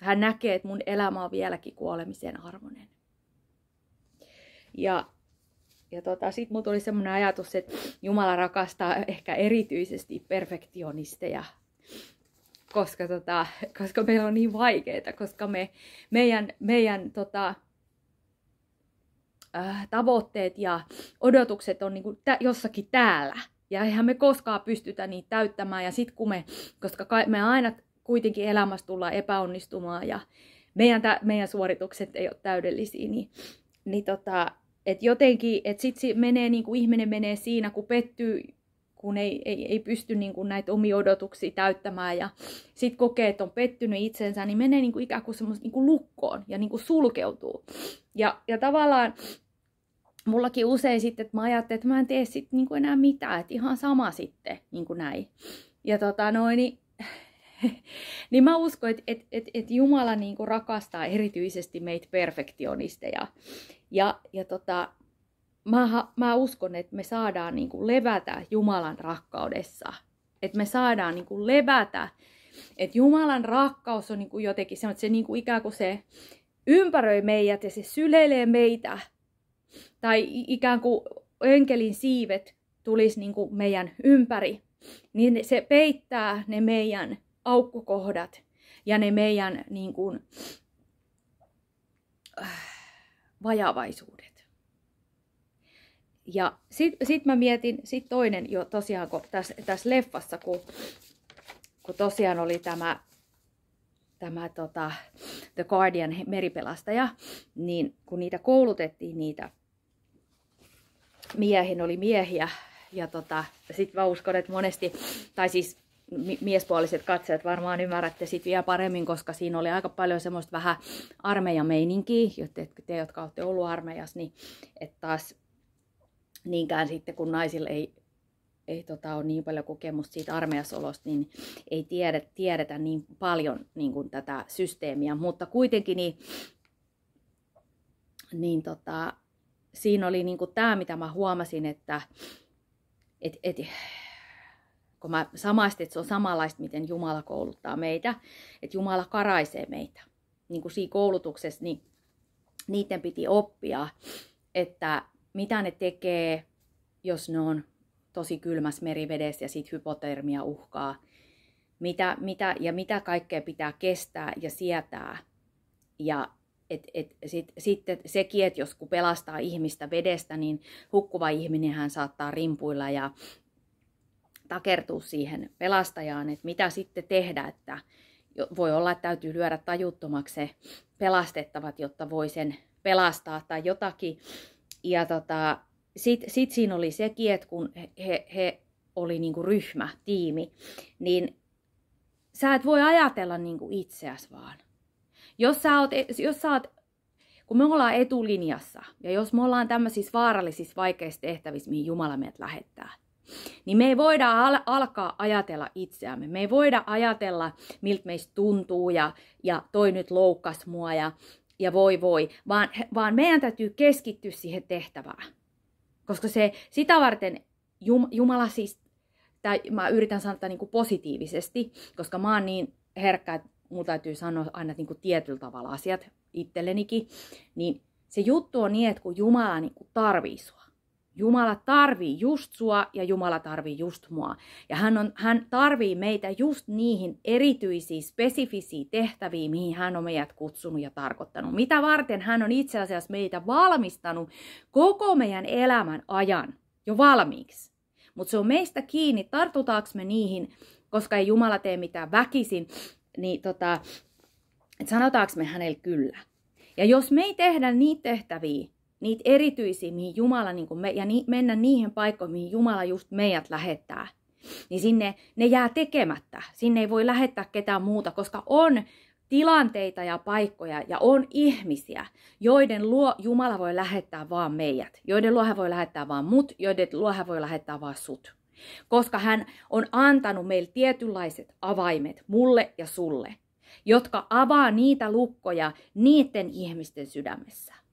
S1: Hän näkee, että mun elämä on vieläkin kuolemisen arvoinen. Ja, ja tota, sitten mulla tuli semmoinen ajatus, että Jumala rakastaa ehkä erityisesti perfektionisteja koska, tota, koska meillä on niin vaikeaa, koska me, meidän, meidän tota, äh, tavoitteet ja odotukset on niin tä, jossakin täällä. Ja eihän me koskaan pystytä niitä täyttämään. Ja sitten kun me, koska me aina kuitenkin elämässä tullaan epäonnistumaan ja meidän, tä, meidän suoritukset ei ole täydellisiä, niin, niin tota, et jotenkin, että sitten menee niin kuin ihminen menee siinä, kun pettyy, kun ei, ei, ei pysty niin kuin näitä omia odotuksia täyttämään ja sitten kokee, että on pettynyt itsensä, niin menee niin kuin ikään kuin niin kuin lukkoon ja niin kuin sulkeutuu. Ja, ja tavallaan mullakin usein sitten, että mä ajattelen, että mä en tee sitten niin enää mitään, että ihan sama sitten, niin kuin näin. Ja tota noin, niin niin mä uskon, että et, et, et Jumala niin kuin rakastaa erityisesti meitä perfektionisteja. Ja, ja tota, mä, mä uskon, että me saadaan niin kuin levätä Jumalan rakkaudessa. Että me saadaan niin kuin levätä. Että Jumalan rakkaus on niin kuin jotenkin se, että se niin kuin ikään kuin se ympäröi meidät ja se syleilee meitä. Tai ikään kuin enkelin siivet tulisi niin kuin meidän ympäri. Niin se peittää ne meidän aukkokohdat ja ne meidän niin kuin, äh, vajavaisuudet. Ja sitten sit mä mietin, sit toinen jo tosiaan, kun tässä, tässä leffassa, kun, kun tosiaan oli tämä, tämä tota, The Guardian meripelastaja, niin kun niitä koulutettiin, niitä miehin oli miehiä, ja tota, sitten mä uskon, että monesti, tai siis miespuoliset katsojat varmaan ymmärrätte sit vielä paremmin, koska siinä oli aika paljon semmoista vähän armeijameininkiä, jotta te, jotka olette ollut armeijassa, niin että taas niinkään sitten kun naisilla ei, ei tota, ole niin paljon kokemusta siitä armeijasolosta, niin ei tiedä, tiedetä niin paljon niin kuin tätä systeemiä, mutta kuitenkin niin, niin tota, siinä oli niin tämä, mitä mä huomasin, että et, et, kun mä samaistin, että se on samanlaista, miten Jumala kouluttaa meitä, että Jumala karaisee meitä. Niin kuin siinä koulutuksessa, niin niiden piti oppia, että mitä ne tekee, jos ne on tosi kylmässä merivedessä ja sitten hypotermia uhkaa. Mitä, mitä, ja mitä kaikkea pitää kestää ja sietää. Ja et, et, sitten sit, sekin, että jos kun pelastaa ihmistä vedestä, niin hukkuva ihminen hän saattaa rimpuilla ja takertua siihen pelastajaan, että mitä sitten tehdä, että voi olla, että täytyy lyödä tajuttomaksi se pelastettavat, jotta voi sen pelastaa tai jotakin. Ja tota, sitten sit siinä oli sekin, että kun he, he oli niinku ryhmä, tiimi, niin sä et voi ajatella niinku itseäsi vaan. Jos sä, oot, jos sä oot, kun me ollaan etulinjassa, ja jos me ollaan tämmöisissä vaarallisissa vaikeissa tehtävissä, mihin Jumala meidät lähettää, niin me ei voida al- alkaa ajatella itseämme. Me ei voida ajatella, miltä meistä tuntuu ja, ja toi nyt loukkas mua ja, ja voi voi, vaan, vaan meidän täytyy keskittyä siihen tehtävään. Koska se, sitä varten Jum, Jumala siis, tai mä yritän sanoa niin kuin positiivisesti, koska mä oon niin herkkä, että mulla täytyy sanoa aina niin kuin tietyllä tavalla asiat itsellenikin, niin se juttu on niin, että kun Jumala niin kuin tarvii sua, Jumala tarvii just sua ja Jumala tarvii just mua. Ja hän, on, hän tarvii meitä just niihin erityisiin, spesifisiin tehtäviin, mihin hän on meidät kutsunut ja tarkoittanut. Mitä varten hän on itse asiassa meitä valmistanut koko meidän elämän ajan jo valmiiksi. Mutta se on meistä kiinni, tartutaanko me niihin, koska ei Jumala tee mitään väkisin, niin tota, sanotaanko me hänelle kyllä. Ja jos me ei tehdä niitä tehtäviä, niitä erityisiä, mihin Jumala, niin me, ja ni, mennä niihin paikkoihin, mihin Jumala just meidät lähettää, niin sinne ne jää tekemättä. Sinne ei voi lähettää ketään muuta, koska on tilanteita ja paikkoja ja on ihmisiä, joiden luo Jumala voi lähettää vaan meidät, joiden luo hän voi lähettää vaan mut, joiden luo hän voi lähettää vaan sut. Koska hän on antanut meille tietynlaiset avaimet, mulle ja sulle, jotka avaa niitä lukkoja niiden ihmisten sydämessä.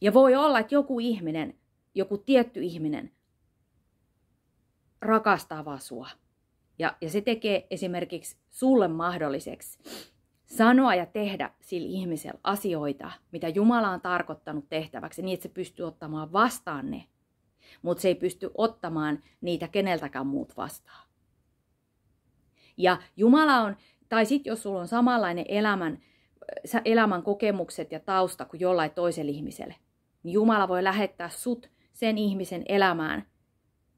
S1: Ja voi olla, että joku ihminen, joku tietty ihminen rakastaa vaan sua. Ja, ja se tekee esimerkiksi sulle mahdolliseksi sanoa ja tehdä sillä ihmisellä asioita, mitä Jumala on tarkoittanut tehtäväksi, niin että se pystyy ottamaan vastaan ne. Mutta se ei pysty ottamaan niitä keneltäkään muut vastaan. Ja Jumala on, tai sitten jos sulla on samanlainen elämän, elämän kokemukset ja tausta kuin jollain toisella ihmiselle, niin Jumala voi lähettää sut sen ihmisen elämään,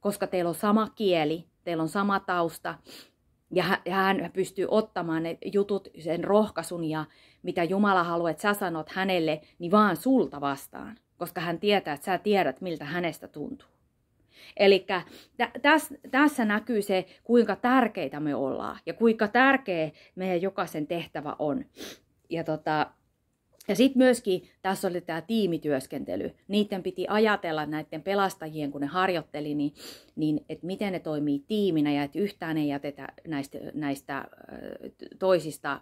S1: koska teillä on sama kieli, teillä on sama tausta, ja hän pystyy ottamaan ne jutut, sen rohkaisun ja mitä Jumala haluaa, että sä sanot hänelle, niin vaan sulta vastaan. koska hän tietää, että sä tiedät, miltä hänestä tuntuu. Eli täs, tässä näkyy se, kuinka tärkeitä me ollaan ja kuinka tärkeä meidän jokaisen tehtävä on. Ja tota, ja sitten myöskin tässä oli tämä tiimityöskentely. Niiden piti ajatella näiden pelastajien, kun ne harjoitteli, niin, niin että miten ne toimii tiiminä ja että yhtään ei jätetä näistä, näistä toisista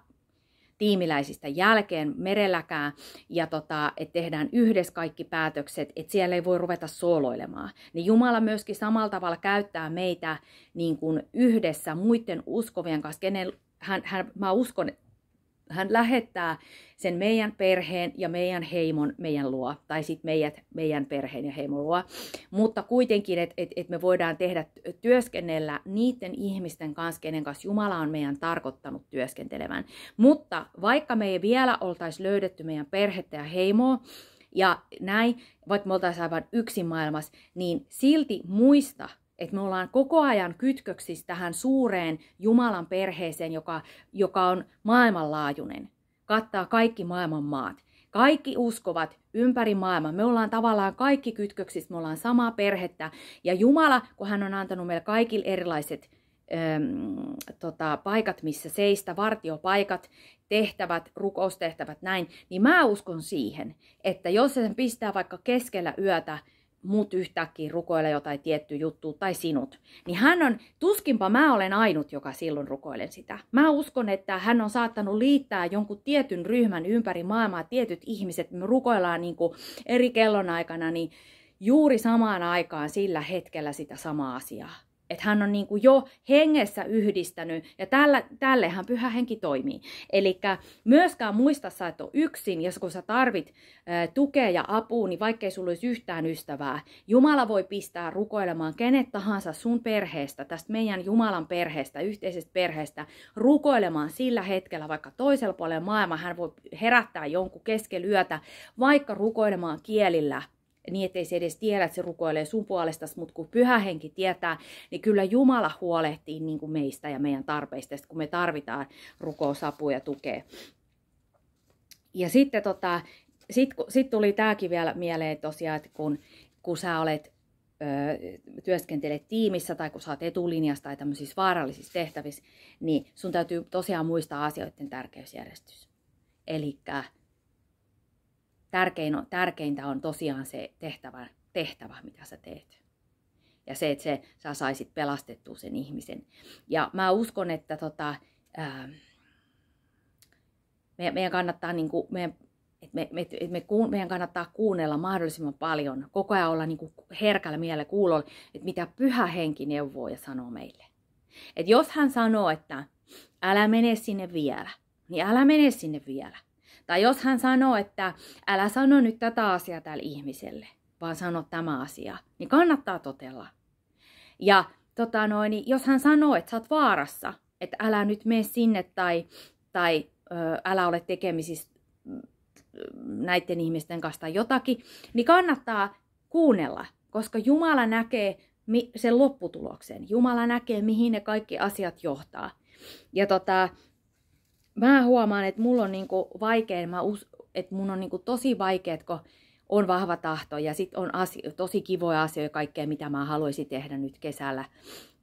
S1: tiimiläisistä jälkeen merelläkään ja tota, että tehdään yhdessä kaikki päätökset, että siellä ei voi ruveta sooloilemaan. Niin Jumala myöskin samalla tavalla käyttää meitä niin kuin yhdessä muiden uskovien kanssa, kenen hän, hän, mä uskon, hän lähettää sen meidän perheen ja meidän heimon meidän luo, tai sitten meidät, meidän perheen ja heimon luo. Mutta kuitenkin, että et, et me voidaan tehdä, työskennellä niiden ihmisten kanssa, kenen kanssa Jumala on meidän tarkoittanut työskentelevän. Mutta vaikka me ei vielä oltaisi löydetty meidän perhettä ja heimoa, ja näin, vaikka me oltaisiin aivan yksin maailmassa, niin silti muista, että me ollaan koko ajan kytköksissä tähän suureen Jumalan perheeseen, joka, joka on maailmanlaajuinen, kattaa kaikki maailman maat. Kaikki uskovat ympäri maailmaa. Me ollaan tavallaan kaikki kytköksissä, me ollaan samaa perhettä. Ja Jumala, kun hän on antanut meille kaikille erilaiset äm, tota, paikat, missä seistä, vartiopaikat, tehtävät, rukoustehtävät, näin, niin mä uskon siihen, että jos sen pistää vaikka keskellä yötä mut yhtäkkiä rukoile jotain tiettyä juttua tai sinut, niin hän on, tuskinpa mä olen ainut, joka silloin rukoilen sitä. Mä uskon, että hän on saattanut liittää jonkun tietyn ryhmän ympäri maailmaa, tietyt ihmiset, me rukoillaan niin kuin eri kellonaikana, niin juuri samaan aikaan sillä hetkellä sitä samaa asiaa. Että hän on niin kuin jo hengessä yhdistänyt, ja tällä, tällehän pyhä henki toimii. Eli myöskään muista sä et ole yksin, ja kun sä tarvit tukea ja apua, niin vaikkei sulla olisi yhtään ystävää, Jumala voi pistää rukoilemaan kenet tahansa sun perheestä, tästä meidän Jumalan perheestä, yhteisestä perheestä, rukoilemaan sillä hetkellä, vaikka toisella puolella maailmaa hän voi herättää jonkun keskelyötä, vaikka rukoilemaan kielillä, niin ettei se edes tiedä, että se rukoilee sun puolestasi, mutta kun pyhä henki tietää, niin kyllä Jumala huolehtii niin kuin meistä ja meidän tarpeista, kun me tarvitaan rukousapua ja tukea. Ja sitten tota, sit, sit tuli tämäkin vielä mieleen tosiaan, että kun, kun sä olet työskentelet tiimissä tai kun sä oot etulinjassa tai tämmöisissä vaarallisissa tehtävissä, niin sun täytyy tosiaan muistaa asioiden tärkeysjärjestys. Eli tärkein tärkeintä on tosiaan se tehtävä, tehtävä, mitä sä teet. Ja se, että se, sä saisit pelastettua sen ihmisen. Ja mä uskon, että tota, ää, meidän, meidän kannattaa niin kuin, meidän, että me, me, me, me, meidän kannattaa kuunnella mahdollisimman paljon, koko ajan olla niin kuin herkällä mielellä kuulolla, että mitä pyhä henki neuvoo ja sanoo meille. Että jos hän sanoo, että älä mene sinne vielä, niin älä mene sinne vielä. Tai jos hän sanoo, että älä sano nyt tätä asiaa tälle ihmiselle, vaan sano tämä asia, niin kannattaa totella. Ja tota noin, niin jos hän sanoo, että sä oot vaarassa, että älä nyt mene sinne tai, tai ö, älä ole tekemisissä mm, näiden ihmisten kanssa tai jotakin, niin kannattaa kuunnella, koska Jumala näkee sen lopputuloksen. Jumala näkee, mihin ne kaikki asiat johtaa. Ja tota, mä huomaan, että mulla on niinku vaikea, mä us, että mun on niinku tosi vaikea, kun on vahva tahto ja sitten on asio, tosi kivoja asioita kaikkea, mitä mä haluaisin tehdä nyt kesällä.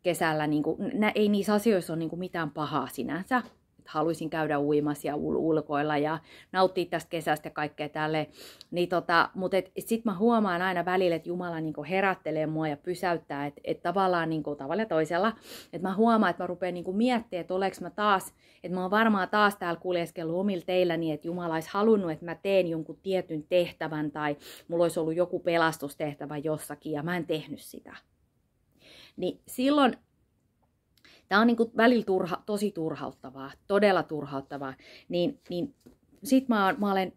S1: kesällä niinku, nä, ei niissä asioissa ole niinku mitään pahaa sinänsä, haluaisin käydä uimassa ja ul- ulkoilla ja nauttia tästä kesästä ja kaikkea tälle. Niin tota, mutta sitten mä huomaan aina välillä, että Jumala niinku herättelee mua ja pysäyttää, että et tavallaan niinku, tavalla toisella, että mä huomaan, että mä rupean niinku miettimään, että oleks mä taas, että mä oon varmaan taas täällä kuljeskellut omilla teillä niin, että Jumala olisi halunnut, että mä teen jonkun tietyn tehtävän tai mulla olisi ollut joku pelastustehtävä jossakin ja mä en tehnyt sitä. Niin silloin Tämä on niin kuin välillä turha, tosi turhauttavaa, todella turhauttavaa. Niin, niin sit mä, mä olen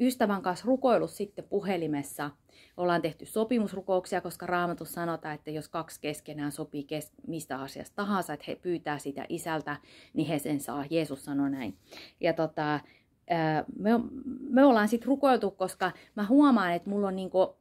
S1: ystävän kanssa rukoillut sitten puhelimessa. Ollaan tehty sopimusrukouksia, koska raamatus sanotaan, että jos kaksi keskenään sopii kes- mistä asiasta tahansa, että he pyytää sitä isältä, niin he sen saa. Jeesus sanoi näin. Ja tota, me, me ollaan sitten rukoiltu, koska mä huomaan, että mulla on niinku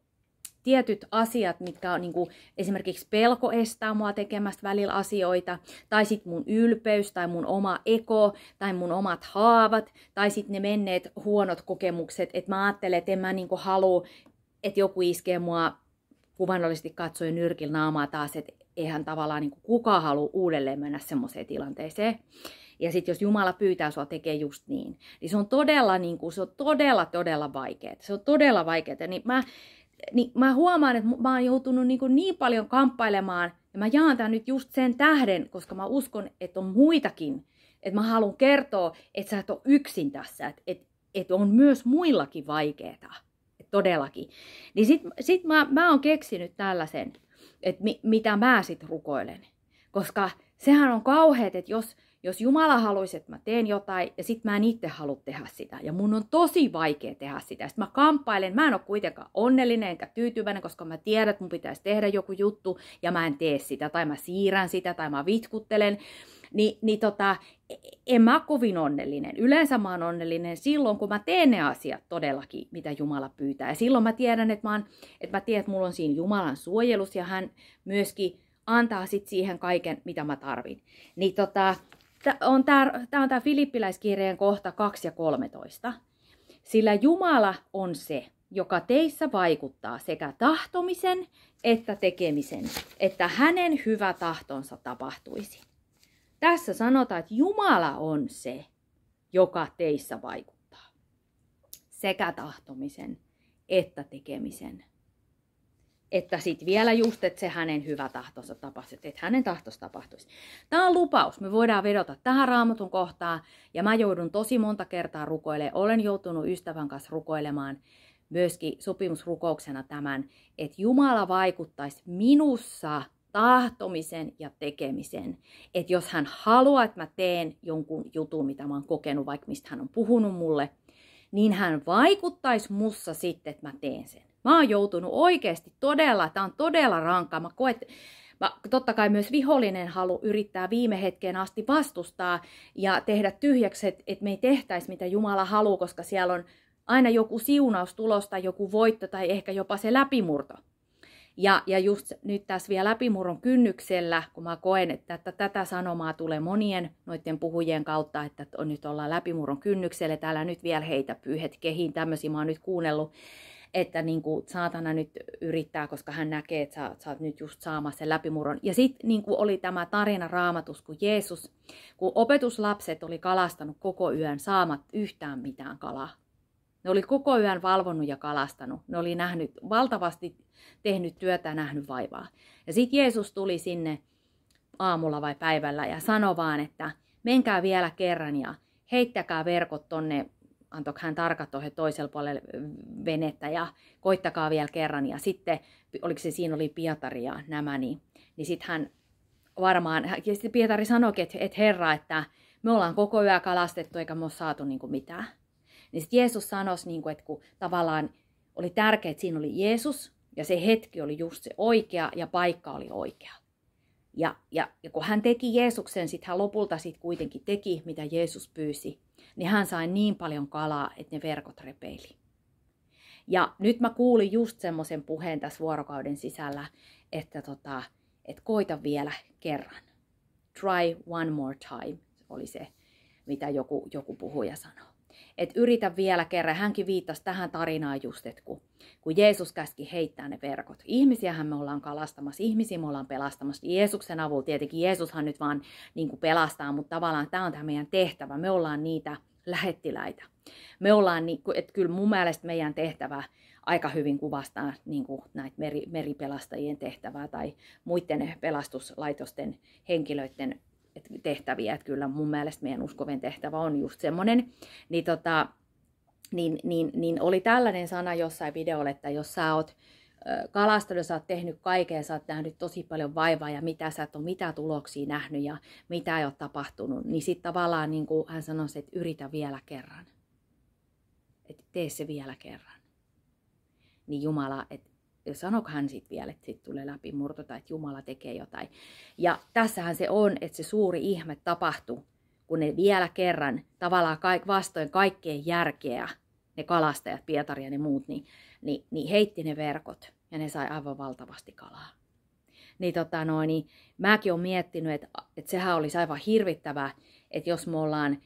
S1: tietyt asiat, mitkä on niin kuin, esimerkiksi pelko estää mua tekemästä välillä asioita, tai sitten mun ylpeys, tai mun oma eko, tai mun omat haavat, tai sitten ne menneet huonot kokemukset, että mä ajattelen, että en mä niin kuin halua että joku iskee mua kuvannollisesti katsoen nyrkillä naamaa taas, että eihän tavallaan niin kukaan halua uudelleen mennä semmoiseen tilanteeseen. Ja sitten jos Jumala pyytää sua tekee just niin, niin se on todella, niin kuin, se on todella, todella vaikeaa. Se on todella vaikeaa. Niin mä, niin mä huomaan, että mä oon joutunut niin, kuin niin paljon kamppailemaan, ja mä jaan tämän nyt just sen tähden, koska mä uskon, että on muitakin. Että mä haluan kertoa, että sä et ole yksin tässä, että, että, että on myös muillakin vaikeaa. Todellakin. Niin sit, sit mä, mä oon keksinyt tällaisen, että mi, mitä mä sit rukoilen. Koska sehän on kauheat, että jos, jos Jumala haluaisi, että mä teen jotain, ja sitten mä en itse halua tehdä sitä. Ja mun on tosi vaikea tehdä sitä. Sitten mä kamppailen, mä en ole kuitenkaan onnellinen enkä tyytyväinen, koska mä tiedän, että mun pitäisi tehdä joku juttu, ja mä en tee sitä, tai mä siirrän sitä, tai mä vitkuttelen. Ni, niin tota, en mä kovin onnellinen. Yleensä mä oon onnellinen silloin, kun mä teen ne asiat todellakin, mitä Jumala pyytää. Ja silloin mä tiedän, että mä, oon, että mä tiedän, että mulla on siinä Jumalan suojelus, ja hän myöskin antaa sit siihen kaiken, mitä mä tarvin. Niin tota, on tämä, tämä on tämä Filippiläiskirjeen kohta 2 ja 13. Sillä Jumala on se, joka teissä vaikuttaa sekä tahtomisen että tekemisen, että hänen hyvä tahtonsa tapahtuisi. Tässä sanotaan, että Jumala on se, joka teissä vaikuttaa. Sekä tahtomisen että tekemisen että sitten vielä just, että se hänen hyvä tahtonsa tapahtuisi, että hänen tahtos tapahtuisi. Tämä on lupaus. Me voidaan vedota tähän raamatun kohtaan, ja mä joudun tosi monta kertaa rukoilemaan. Olen joutunut ystävän kanssa rukoilemaan myöskin sopimusrukouksena tämän, että Jumala vaikuttaisi minussa tahtomisen ja tekemisen. Että jos hän haluaa, että mä teen jonkun jutun, mitä mä oon kokenut, vaikka mistä hän on puhunut mulle, niin hän vaikuttaisi mussa sitten, että mä teen sen. Mä oon joutunut oikeasti todella, tämä on todella rankkaa. Mä koet, mä, totta kai myös vihollinen halu yrittää viime hetkeen asti vastustaa ja tehdä tyhjäksi, että et me ei tehtäisi mitä Jumala haluaa, koska siellä on aina joku siunaus tulosta, joku voitto tai ehkä jopa se läpimurto. Ja, ja just nyt tässä vielä läpimurron kynnyksellä, kun mä koen, että tätä, tätä sanomaa tulee monien noiden puhujien kautta, että on nyt ollaan läpimurron kynnyksellä, täällä nyt vielä heitä pyyhet kehiin, tämmöisiä mä oon nyt kuunnellut, että niin kuin saatana nyt yrittää, koska hän näkee, että sä, sä oot nyt just saamassa sen läpimurron. Ja sitten niin oli tämä tarina raamatus, kun Jeesus, kun opetuslapset oli kalastanut koko yön saamat yhtään mitään kalaa. Ne oli koko yön valvonnut ja kalastanut. Ne oli nähnyt, valtavasti tehnyt työtä ja nähnyt vaivaa. Ja sitten Jeesus tuli sinne aamulla vai päivällä ja sanoi vaan, että menkää vielä kerran ja heittäkää verkot tonne antoi hän tarkat he toisella puolella venettä ja koittakaa vielä kerran. Ja sitten, oliko se siinä oli Pietari ja nämä, niin, niin sitten hän varmaan, ja sitten Pietari sanoikin, että, että Herra, että me ollaan koko yö kalastettu eikä me ole saatu niin kuin mitään. Niin sitten Jeesus sanoi, niin kuin, että kun tavallaan oli tärkeää, että siinä oli Jeesus ja se hetki oli just se oikea ja paikka oli oikea. Ja, ja, ja kun hän teki Jeesuksen, sitten hän lopulta sitten kuitenkin teki, mitä Jeesus pyysi niin hän sai niin paljon kalaa, että ne verkot repeili. Ja nyt mä kuulin just semmoisen puheen tässä vuorokauden sisällä, että tota, et koita vielä kerran. Try one more time, oli se, mitä joku, joku puhuja sanoi. Et yritä vielä kerran. Hänkin viittasi tähän tarinaan just, että kun, kun Jeesus käski heittää ne verkot. Ihmisiähän me ollaan kalastamassa, ihmisiä me ollaan pelastamassa. Jeesuksen avulla tietenkin Jeesushan nyt vaan niin kuin pelastaa, mutta tavallaan tämä on tämä meidän tehtävä. Me ollaan niitä lähettiläitä. Me ollaan, niin että kyllä mun mielestä meidän tehtävä aika hyvin kuvastaa niin kuin näitä meri, meripelastajien tehtävää tai muiden pelastuslaitosten henkilöiden tehtäviä. Että kyllä mun mielestä meidän uskoven tehtävä on just semmoinen. Niin, tota, niin, niin, niin oli tällainen sana jossain videolla, että jos sä oot kalastelu, sä oot tehnyt kaiken, sä oot nähnyt tosi paljon vaivaa ja mitä sä et ole mitä tuloksia nähnyt ja mitä ei ole tapahtunut, niin sitten tavallaan niin kuin hän sanoi, että yritä vielä kerran. Että tee se vielä kerran. Niin Jumala, että sanoiko hän sitten vielä, että sitten tulee läpimurto tai että Jumala tekee jotain. Ja tässähän se on, että se suuri ihme tapahtui, kun ne vielä kerran tavallaan kaik, vastoin kaikkeen järkeä, ne kalastajat, Pietari ja ne muut, niin niin, niin heitti ne verkot ja ne sai aivan valtavasti kalaa. Niin, tota noin, niin mäkin olen miettinyt, että, että sehän olisi aivan hirvittävää, että jos me ollaan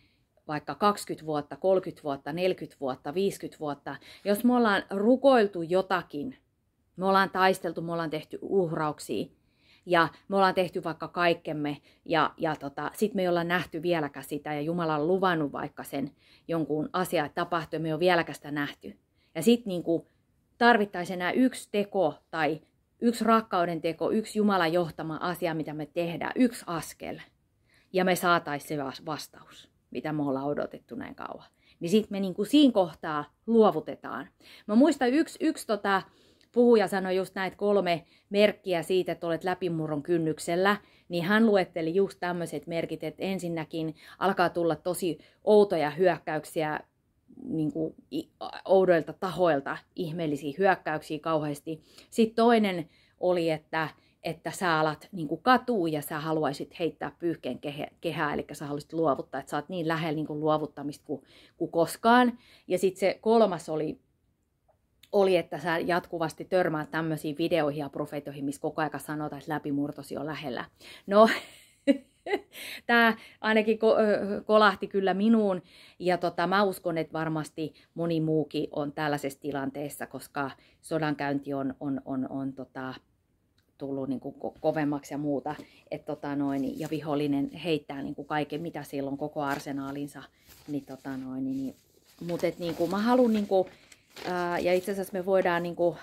S1: vaikka 20 vuotta, 30 vuotta, 40 vuotta, 50 vuotta, jos me ollaan rukoiltu jotakin, me ollaan taisteltu, me ollaan tehty uhrauksia, ja me ollaan tehty vaikka kaikkemme, ja, ja tota, sitten me ei olla nähty vieläkään sitä, ja Jumala on luvannut vaikka sen jonkun asia, että tapahtuu, ja me ei ole vieläkään sitä nähty. Ja sitten niin tarvittaisiin enää yksi teko tai yksi rakkauden teko, yksi Jumalan johtama asia, mitä me tehdään, yksi askel, ja me saataisiin se vastaus, mitä me ollaan odotettu näin kauan. Niin sitten me niin kuin siinä kohtaa luovutetaan. Mä muistan yksi, yksi tota, puhuja sanoi just näitä kolme merkkiä siitä, että olet läpimurron kynnyksellä, niin hän luetteli just tämmöiset merkit, että ensinnäkin alkaa tulla tosi outoja hyökkäyksiä niin kuin, oudoilta tahoilta, ihmeellisiä hyökkäyksiä kauheasti. Sitten toinen oli, että, että sä alat niin kuin katuu ja sä haluaisit heittää pyyhkeen kehää, eli sä haluaisit luovuttaa, että sä oot niin lähellä niin kuin luovuttamista kuin, kuin koskaan. Ja sitten se kolmas oli oli, että sä jatkuvasti törmäät tämmöisiin videoihin ja profeetoihin, missä koko ajan sanotaan, että läpimurtosi on lähellä. No, tämä ainakin ko- kolahti kyllä minuun, ja tota, mä uskon, että varmasti moni muukin on tällaisessa tilanteessa, koska sodankäynti on, on, on, on tota, tullut niin kuin kovemmaksi ja muuta, et, tota, noin, ja vihollinen heittää niin kuin kaiken, mitä sillä on, koko arsenaalinsa, niin, tota, noin, niin, mutta niin kuin, mä haluan niin kuin, ja itse asiassa me voidaan niin kuin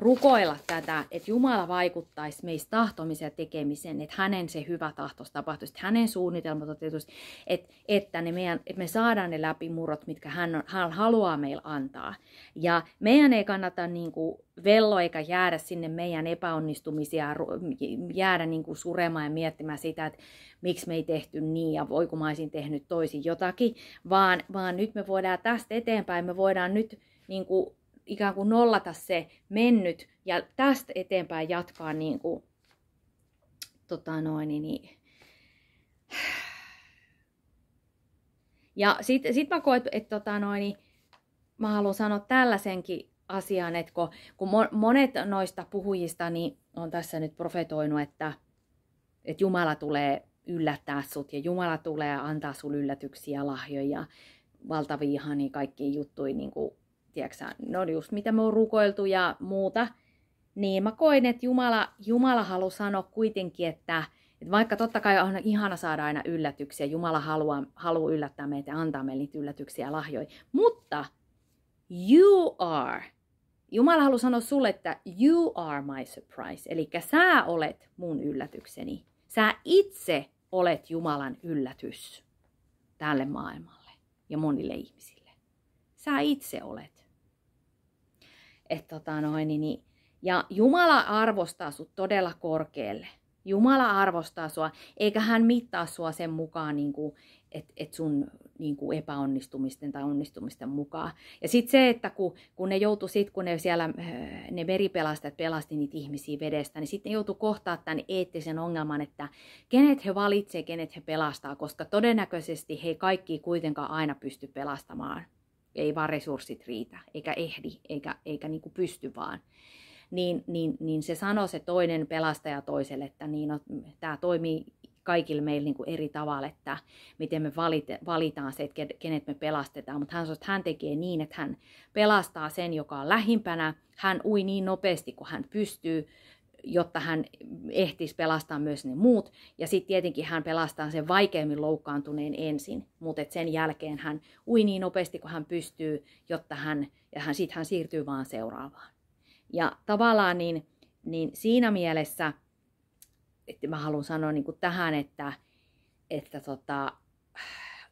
S1: rukoilla tätä, että Jumala vaikuttaisi meistä tahtomiseen ja tekemiseen, että hänen se hyvä tahtos tapahtuisi, että hänen suunnitelma toteutuisi, että, että, ne meidän, että me saadaan ne läpimurrot, mitkä hän, hän haluaa meillä antaa. Ja meidän ei kannata niin kuin vello eikä jäädä sinne meidän epäonnistumisia, jäädä niin kuin suremaan ja miettimään sitä, että miksi me ei tehty niin ja voiko mä olisin tehnyt toisin jotakin, vaan, vaan nyt me voidaan tästä eteenpäin, me voidaan nyt niin kuin, ikään kuin nollata se mennyt ja tästä eteenpäin jatkaa niin kuin, tota noin, niin, niin. Ja sitten sit mä koen, että et, tota noin, niin, mä haluan sanoa tällaisenkin asian, että kun, kun monet noista puhujista niin on tässä nyt profetoinut, että, että Jumala tulee yllättää sut ja Jumala tulee antaa sulle yllätyksiä, lahjoja, valtavia ihania kaikkia juttuja niin kuin tiedätkö, no just mitä me on rukoiltu ja muuta, niin mä koin, että Jumala, Jumala haluaa sanoa kuitenkin, että, että vaikka totta kai on ihana saada aina yllätyksiä, Jumala haluaa, haluaa yllättää meitä ja antaa meille niitä yllätyksiä ja lahjoja, mutta you are, Jumala haluaa sanoa sulle, että you are my surprise, eli sä olet mun yllätykseni. Sä itse olet Jumalan yllätys tälle maailmalle ja monille ihmisille. Sä itse olet. Et tota noin, niin, niin, ja Jumala arvostaa sut todella korkealle. Jumala arvostaa sua, eikä hän mittaa sua sen mukaan, niin että et sun niin kuin epäonnistumisten tai onnistumisten mukaan. Ja sitten se, että kun, kun ne joutu sit, kun ne siellä äh, ne meripelastajat pelasti niitä ihmisiä vedestä, niin sitten ne joutu kohtaa tämän eettisen ongelman, että kenet he valitsee, kenet he pelastaa, koska todennäköisesti he kaikki kuitenkaan aina pysty pelastamaan ei vaan resurssit riitä, eikä ehdi, eikä, eikä niin kuin pysty vaan. Niin, niin, niin se sanoi se toinen pelastaja toiselle, että niin, no, tämä toimii kaikille meillä niin kuin eri tavalla, että miten me valite, valitaan se, että kenet me pelastetaan. Mutta hän sanoi, että hän tekee niin, että hän pelastaa sen, joka on lähimpänä. Hän ui niin nopeasti kuin hän pystyy jotta hän ehtisi pelastaa myös ne muut. Ja sitten tietenkin hän pelastaa sen vaikeimmin loukkaantuneen ensin, mutta sen jälkeen hän ui niin nopeasti kuin hän pystyy, jotta hän, ja hän, sitten hän siirtyy vaan seuraavaan. Ja tavallaan niin, niin siinä mielessä, että mä haluan sanoa niin kuin tähän, että, että tota,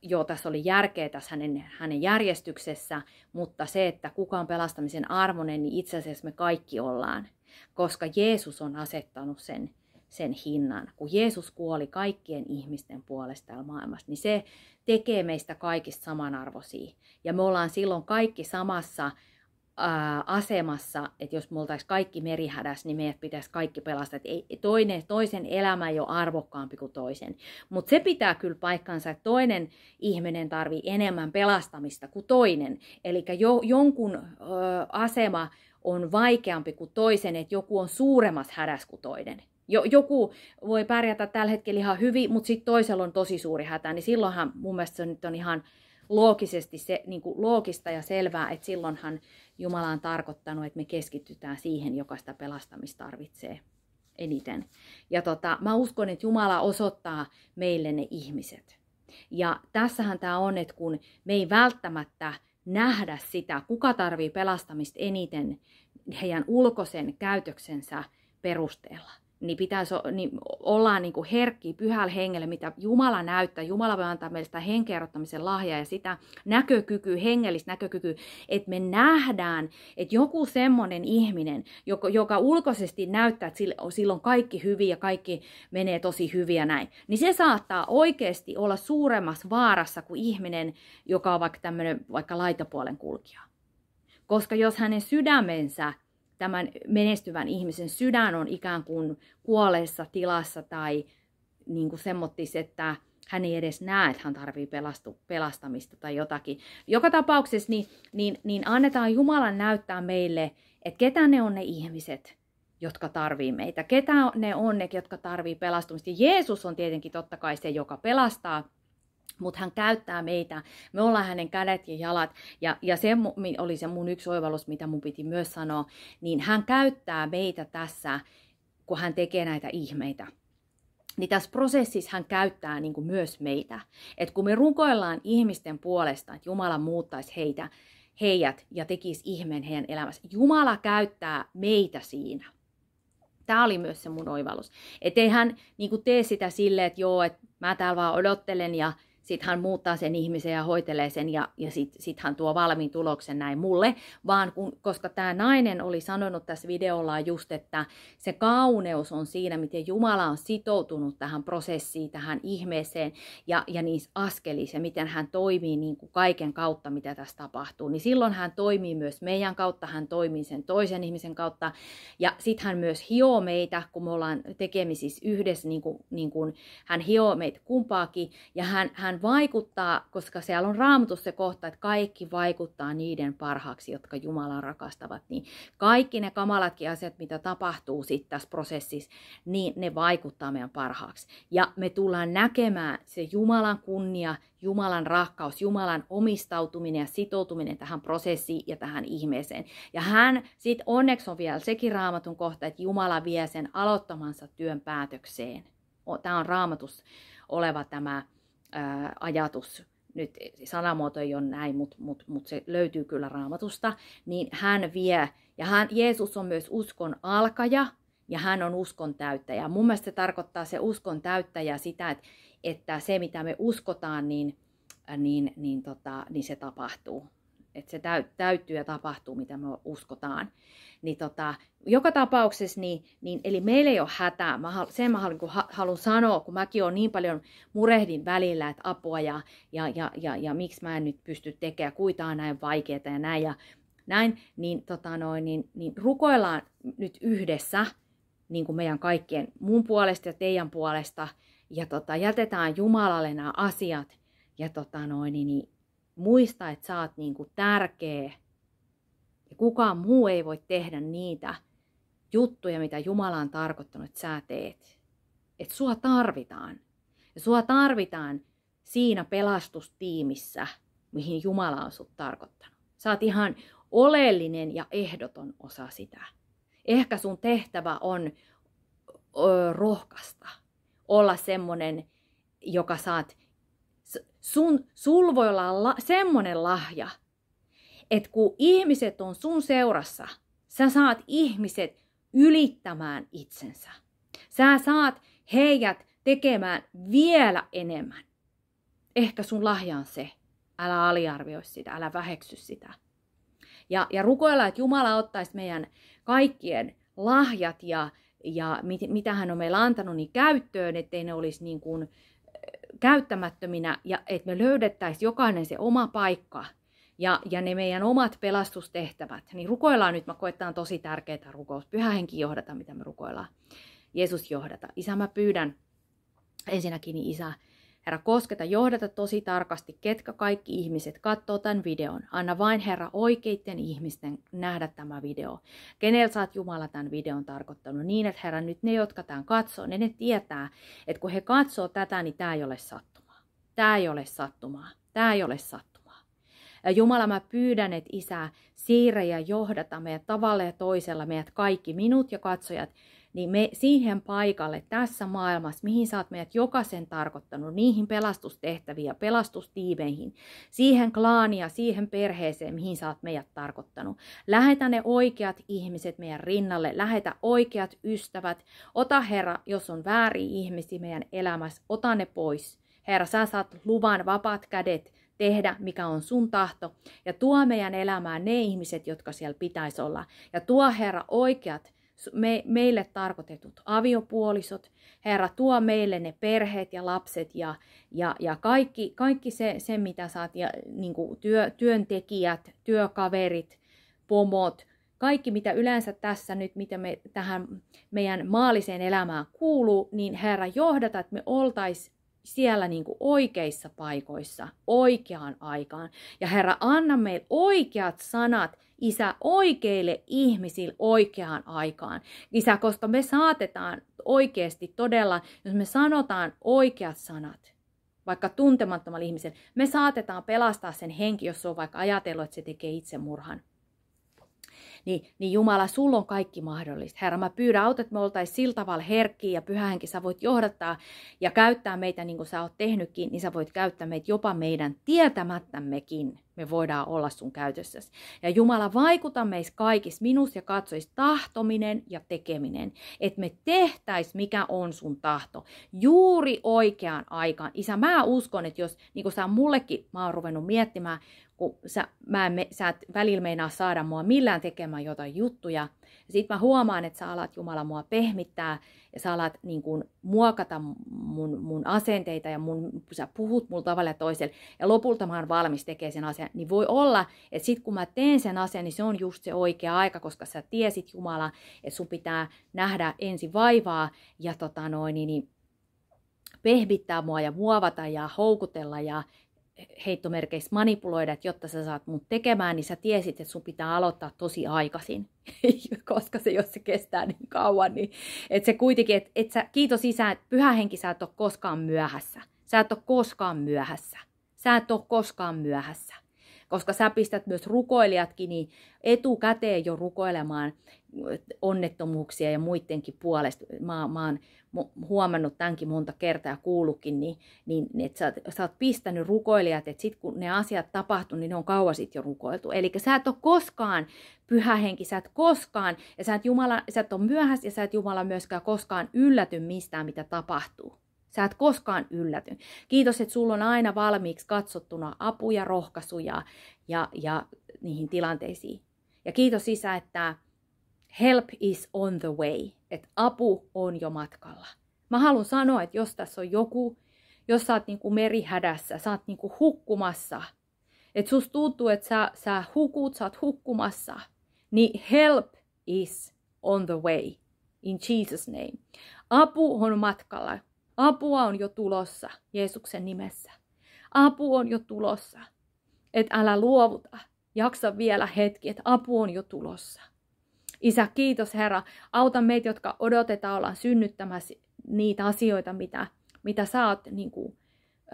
S1: joo, tässä oli järkeä tässä hänen, hänen järjestyksessä, mutta se, että kuka on pelastamisen armonen, niin itse asiassa me kaikki ollaan koska Jeesus on asettanut sen, sen hinnan. Kun Jeesus kuoli kaikkien ihmisten puolesta täällä maailmassa, niin se tekee meistä kaikista samanarvoisia. Ja me ollaan silloin kaikki samassa ää, asemassa, että jos me oltaisiin kaikki merihädässä, niin meidät pitäisi kaikki pelastaa. Ei, toinen, toisen elämä ei ole arvokkaampi kuin toisen. Mutta se pitää kyllä paikkansa, että toinen ihminen tarvii enemmän pelastamista kuin toinen. Eli jo, jonkun ö, asema on vaikeampi kuin toisen, että joku on suuremmassa hädässä kuin toinen. Jo, joku voi pärjätä tällä hetkellä ihan hyvin, mutta sitten toisella on tosi suuri hätä, niin silloinhan mun mielestä se nyt on ihan loogisesti se, niin kuin loogista ja selvää, että silloinhan Jumala on tarkoittanut, että me keskitytään siihen, joka sitä pelastamista tarvitsee eniten. Ja tota, mä uskon, että Jumala osoittaa meille ne ihmiset. Ja tässähän tämä on, että kun me ei välttämättä nähdä sitä, kuka tarvii pelastamista eniten heidän ulkoisen käytöksensä perusteella niin pitäisi niin olla niin kuin herkki pyhällä hengelle, mitä Jumala näyttää. Jumala voi antaa meille sitä henkeerottamisen lahjaa ja sitä näkökykyä, hengellistä näkökykyä, että me nähdään, että joku semmoinen ihminen, joka, joka ulkoisesti näyttää, että sillä on kaikki hyvin ja kaikki menee tosi hyviä näin, niin se saattaa oikeasti olla suuremmassa vaarassa kuin ihminen, joka on vaikka tämmöinen vaikka laitapuolen kulkija. Koska jos hänen sydämensä tämän menestyvän ihmisen sydän on ikään kuin kuolleessa tilassa tai niin kuin semmottis, että hän ei edes näe, että hän tarvii pelastu, pelastamista tai jotakin. Joka tapauksessa niin, niin, niin annetaan Jumalan näyttää meille, että ketä ne on ne ihmiset, jotka tarvii meitä. Ketä ne on ne, jotka tarvii pelastumista. Jeesus on tietenkin totta kai se, joka pelastaa, mutta hän käyttää meitä, me ollaan hänen kädet ja jalat, ja, ja se oli se mun yksi oivallus, mitä mun piti myös sanoa, niin hän käyttää meitä tässä, kun hän tekee näitä ihmeitä. Niin tässä prosessissa hän käyttää niin kuin myös meitä. että kun me rukoillaan ihmisten puolesta, että Jumala muuttaisi heitä, heidät ja tekisi ihmeen heidän elämässä, Jumala käyttää meitä siinä. Tämä oli myös se mun oivallus. Että ei hän niin tee sitä silleen, että joo, että mä täällä vaan odottelen ja sitten hän muuttaa sen ihmisen ja hoitelee sen ja, ja sitten sit hän tuo valmiin tuloksen näin mulle, vaan kun, koska tämä nainen oli sanonut tässä videolla just, että se kauneus on siinä, miten Jumala on sitoutunut tähän prosessiin, tähän ihmeeseen ja, ja niissä askelissa ja miten hän toimii niin kuin kaiken kautta, mitä tässä tapahtuu, niin silloin hän toimii myös meidän kautta, hän toimii sen toisen ihmisen kautta. Ja sitten hän myös hioo meitä, kun me ollaan tekemisissä yhdessä, niin kuin, niin kuin hän hioo meitä kumpaakin. Ja hän, hän vaikuttaa, koska siellä on raamatus se kohta, että kaikki vaikuttaa niiden parhaaksi, jotka Jumalan rakastavat, niin kaikki ne kamalatkin asiat, mitä tapahtuu sitten tässä prosessissa, niin ne vaikuttaa meidän parhaaksi. Ja me tullaan näkemään se Jumalan kunnia, Jumalan rakkaus, Jumalan omistautuminen ja sitoutuminen tähän prosessiin ja tähän ihmeeseen. Ja hän sitten onneksi on vielä sekin raamatun kohta, että Jumala vie sen aloittamansa työn päätökseen. Tämä on raamatus oleva tämä ajatus, nyt sanamuoto ei ole näin, mutta mut, mut se löytyy kyllä raamatusta, niin hän vie, ja hän, Jeesus on myös uskon alkaja, ja hän on uskon täyttäjä. Mun mielestä se tarkoittaa se uskon täyttäjä sitä, että, että se mitä me uskotaan, niin, niin, niin, tota, niin se tapahtuu että se täyttyy ja tapahtuu, mitä me uskotaan. Niin tota, joka tapauksessa, niin, niin, eli meillä ei ole hätää. Mä, sen mä haluan, haluan sanoa, kun mäkin olen niin paljon murehdin välillä, että apua ja, ja, ja, ja, ja miksi mä en nyt pysty tekemään, kuita on näin vaikeaa ja näin ja näin, niin, tota noin, niin, niin rukoillaan nyt yhdessä niin kuin meidän kaikkien mun puolesta ja teidän puolesta ja tota, jätetään Jumalalle nämä asiat ja tota noin, niin, niin muista, että sä oot niin kuin tärkeä ja kukaan muu ei voi tehdä niitä juttuja, mitä Jumala on tarkoittanut, että sä teet. Että sua tarvitaan. Ja sua tarvitaan siinä pelastustiimissä, mihin Jumala on sut tarkoittanut. Sä oot ihan oleellinen ja ehdoton osa sitä. Ehkä sun tehtävä on ö, rohkasta, olla semmonen, joka saat sun, sul voi olla la, semmoinen lahja, että kun ihmiset on sun seurassa, sä saat ihmiset ylittämään itsensä. Sä saat heidät tekemään vielä enemmän. Ehkä sun lahja on se. Älä aliarvioi sitä, älä väheksy sitä. Ja, ja rukoilla, että Jumala ottaisi meidän kaikkien lahjat ja, ja mit, mitä hän on meillä antanut niin käyttöön, ettei ne olisi niin kuin, käyttämättöminä ja että me löydettäisiin jokainen se oma paikka ja, ja ne meidän omat pelastustehtävät. Niin rukoillaan nyt, mä koetaan tosi tärkeää rukous. Pyhä henki johdata, mitä me rukoillaan. Jeesus johdata. Isä, mä pyydän ensinnäkin, niin Isä, Herra, kosketa, johdata tosi tarkasti, ketkä kaikki ihmiset katsoo tämän videon. Anna vain, Herra, oikeiden ihmisten nähdä tämä video. Kenellä saat Jumala tämän videon tarkoittanut niin, että Herra, nyt ne, jotka tämän katsoo, ne, ne tietää, että kun he katsoo tätä, niin tämä ei ole sattumaa. Tämä ei ole sattumaa. Tämä ei ole sattumaa. Jumala, mä pyydän, että Isä, siirrä ja johdata meidät tavalla ja toisella, meidät kaikki, minut ja katsojat, niin me siihen paikalle tässä maailmassa, mihin sä oot meidät jokaisen tarkoittanut, niihin pelastustehtäviin ja pelastustiimeihin, siihen klaania, siihen perheeseen, mihin sä oot meidät tarkoittanut. Lähetä ne oikeat ihmiset meidän rinnalle, lähetä oikeat ystävät. Ota Herra, jos on väärin ihmisiä meidän elämässä, ota ne pois. Herra, sä saat luvan vapaat kädet tehdä, mikä on sun tahto, ja tuo meidän elämään ne ihmiset, jotka siellä pitäisi olla. Ja tuo Herra oikeat me, meille tarkoitetut aviopuolisot. Herra, tuo meille ne perheet ja lapset ja, ja, ja kaikki, kaikki se, se, mitä saat, ja, niin kuin työ, työntekijät, työkaverit, pomot, kaikki, mitä yleensä tässä nyt, mitä me tähän meidän maalliseen elämään kuuluu, niin Herra, johdata, että me oltaisiin siellä niin kuin oikeissa paikoissa, oikeaan aikaan. Ja Herra, anna meille oikeat sanat, Isä, oikeille ihmisille oikeaan aikaan. Isä, koska me saatetaan oikeasti todella, jos me sanotaan oikeat sanat, vaikka tuntemattomalle ihmiselle, me saatetaan pelastaa sen henki, jos se on vaikka ajatellut, että se tekee itsemurhan niin, niin Jumala, sulla on kaikki mahdollista. Herra, mä pyydän, auta, että me oltaisiin sillä tavalla herkkiä ja pyhänkin, sä voit johdattaa ja käyttää meitä niin kuin sä oot tehnytkin, niin sä voit käyttää meitä jopa meidän tietämättämmekin. Me voidaan olla sun käytössäsi. Ja Jumala, vaikuta meissä kaikissa, minus ja katsois tahtominen ja tekeminen. Että me tehtäis, mikä on sun tahto. Juuri oikeaan aikaan. Isä, mä uskon, että jos, niin kuin sä mullekin, mä oon ruvennut miettimään, kun sä, mä en, sä et välillä meinaa saada mua millään tekemään jotain juttuja. Ja sit mä huomaan, että sä alat Jumala mua pehmittää ja sä alat niin kun, muokata mun, mun asenteita ja mun, sä puhut mulla tavalla ja toisella. Ja lopulta mä oon valmis tekemään sen asian. Niin voi olla, että sit kun mä teen sen asian, niin se on just se oikea aika, koska sä tiesit Jumala, että sun pitää nähdä ensi vaivaa ja tota noin, niin, niin pehmittää mua ja muovata ja houkutella ja heittomerkeissä manipuloida, että jotta sä saat mut tekemään, niin sä tiesit, että sun pitää aloittaa tosi aikaisin, koska se, jos se kestää niin kauan, niin että se kuitenkin, että et sä, kiitos isä, että pyhä henki sä et ole koskaan myöhässä. Sä et ole koskaan myöhässä. Sä et ole koskaan myöhässä. Koska sä pistät myös rukoilijatkin niin etukäteen jo rukoilemaan onnettomuuksia ja muidenkin puolesta. Mä, mä oon huomannut tämänkin monta kertaa ja kuullutkin, niin, niin että sä, sä oot pistänyt rukoilijat, että sitten kun ne asiat tapahtuu, niin ne on kauan sitten jo rukoiltu. Eli sä et ole koskaan pyhä henki, sä et koskaan, ja sä et, Jumala, sä et ole myöhässä, ja sä et Jumala myöskään koskaan ylläty mistään, mitä tapahtuu. Sä et koskaan ylläty. Kiitos, että sulla on aina valmiiksi katsottuna apuja, rohkaisuja ja, ja niihin tilanteisiin. Ja kiitos Isä, että help is on the way, että apu on jo matkalla. Mä haluan sanoa, että jos tässä on joku, jos sä oot niinku merihädässä, sä oot niinku hukkumassa, että susta tuntuu, että sä, sä hukut, sä oot hukkumassa, niin help is on the way in Jesus name. Apu on matkalla. Apua on jo tulossa Jeesuksen nimessä. Apu on jo tulossa. Että älä luovuta. Jaksa vielä hetki, että apu on jo tulossa. Isä, kiitos Herra. Auta meitä, jotka odotetaan olla synnyttämässä niitä asioita, mitä, mitä sä oot niin kuin,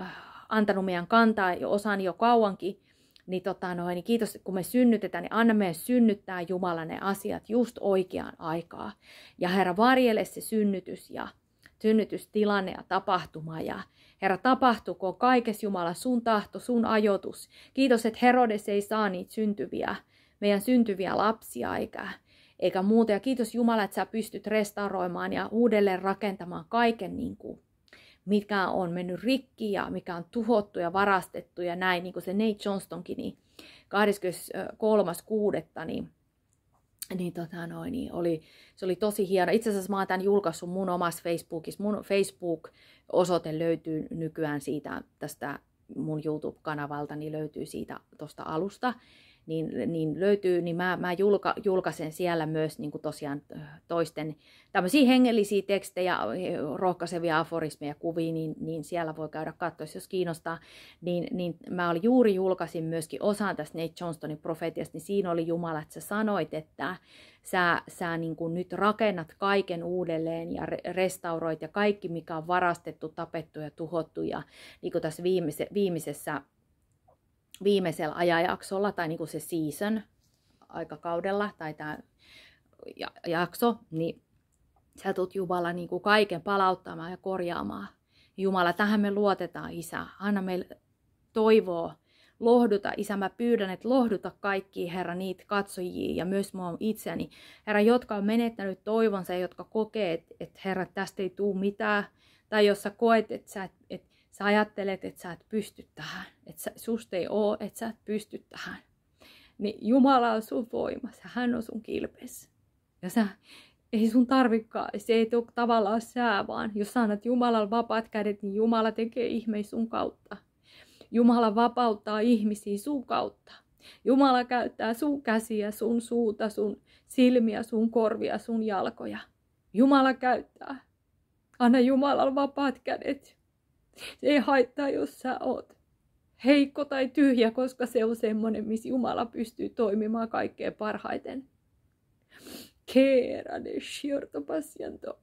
S1: äh, antanut meidän kantaa jo osan jo kauankin. Niin, tota noin, niin kiitos, kun me synnytetään, niin anna meidän synnyttää Jumala ne asiat just oikeaan aikaan. Ja Herra, varjele se synnytys ja synnytystilanne ja tapahtuma. Ja Herra, tapahtuko kaikessa Jumala sun tahto, sun ajoitus. Kiitos, että Herodes ei saa niitä syntyviä, meidän syntyviä lapsia eikä, eikä muuta. Ja kiitos Jumala, että sä pystyt restauroimaan ja uudelleen rakentamaan kaiken, niin kuin, mikä on mennyt rikki ja mikä on tuhottu ja varastettu ja näin, niin kuin se Nate Johnstonkin, niin 23.6. niin niin, tota noin, niin oli, se oli tosi hieno. Itse asiassa mä oon tämän julkaissut mun omassa Facebookissa. Mun Facebook-osoite löytyy nykyään siitä tästä mun YouTube-kanavalta, niin löytyy siitä tuosta alusta niin, niin löytyy, niin mä, mä julka, julkaisen siellä myös niin kuin tosiaan toisten tämmöisiä hengellisiä tekstejä, rohkaisevia aforismeja, kuvia, niin, niin siellä voi käydä katsoa, jos kiinnostaa. Niin, niin mä olin juuri julkaisin myöskin osan tästä Nate Johnstonin profetiasta, niin siinä oli Jumala, että sä sanoit, että sä, sä niin kuin nyt rakennat kaiken uudelleen ja restauroit ja kaikki, mikä on varastettu, tapettu ja tuhottu. Ja niin kuin tässä viimeise, viimeisessä, viimeisellä ajanjaksolla tai niin kuin se season aikakaudella tai tämä jakso, niin sä tulet Jumala niin kuin kaiken palauttamaan ja korjaamaan. Jumala, tähän me luotetaan, Isä. Anna meille toivoa lohduta, Isä, mä pyydän, että lohduta kaikki, Herra, niitä katsojia ja myös mua itseäni, Herra, jotka on menettänyt toivonsa ja jotka kokee, että, Herra, tästä ei tule mitään, tai jos sä koet, että sä, että sä ajattelet, että sä et pysty tähän, että sä, susta ei ole, että sä et pysty tähän, niin Jumala on sun voimassa, hän on sun kilpes. Ja sä, ei sun tarvikaan, se ei tule tavallaan sää, vaan jos sä annat Jumalan vapaat kädet, niin Jumala tekee ihmeitä sun kautta. Jumala vapauttaa ihmisiä sun kautta. Jumala käyttää sun käsiä, sun suuta, sun silmiä, sun korvia, sun jalkoja. Jumala käyttää. Anna Jumalan vapaat kädet. Se ei haittaa, jos sä oot heikko tai tyhjä, koska se on semmoinen, missä Jumala pystyy toimimaan kaikkein parhaiten. Kera de shirto pasiento.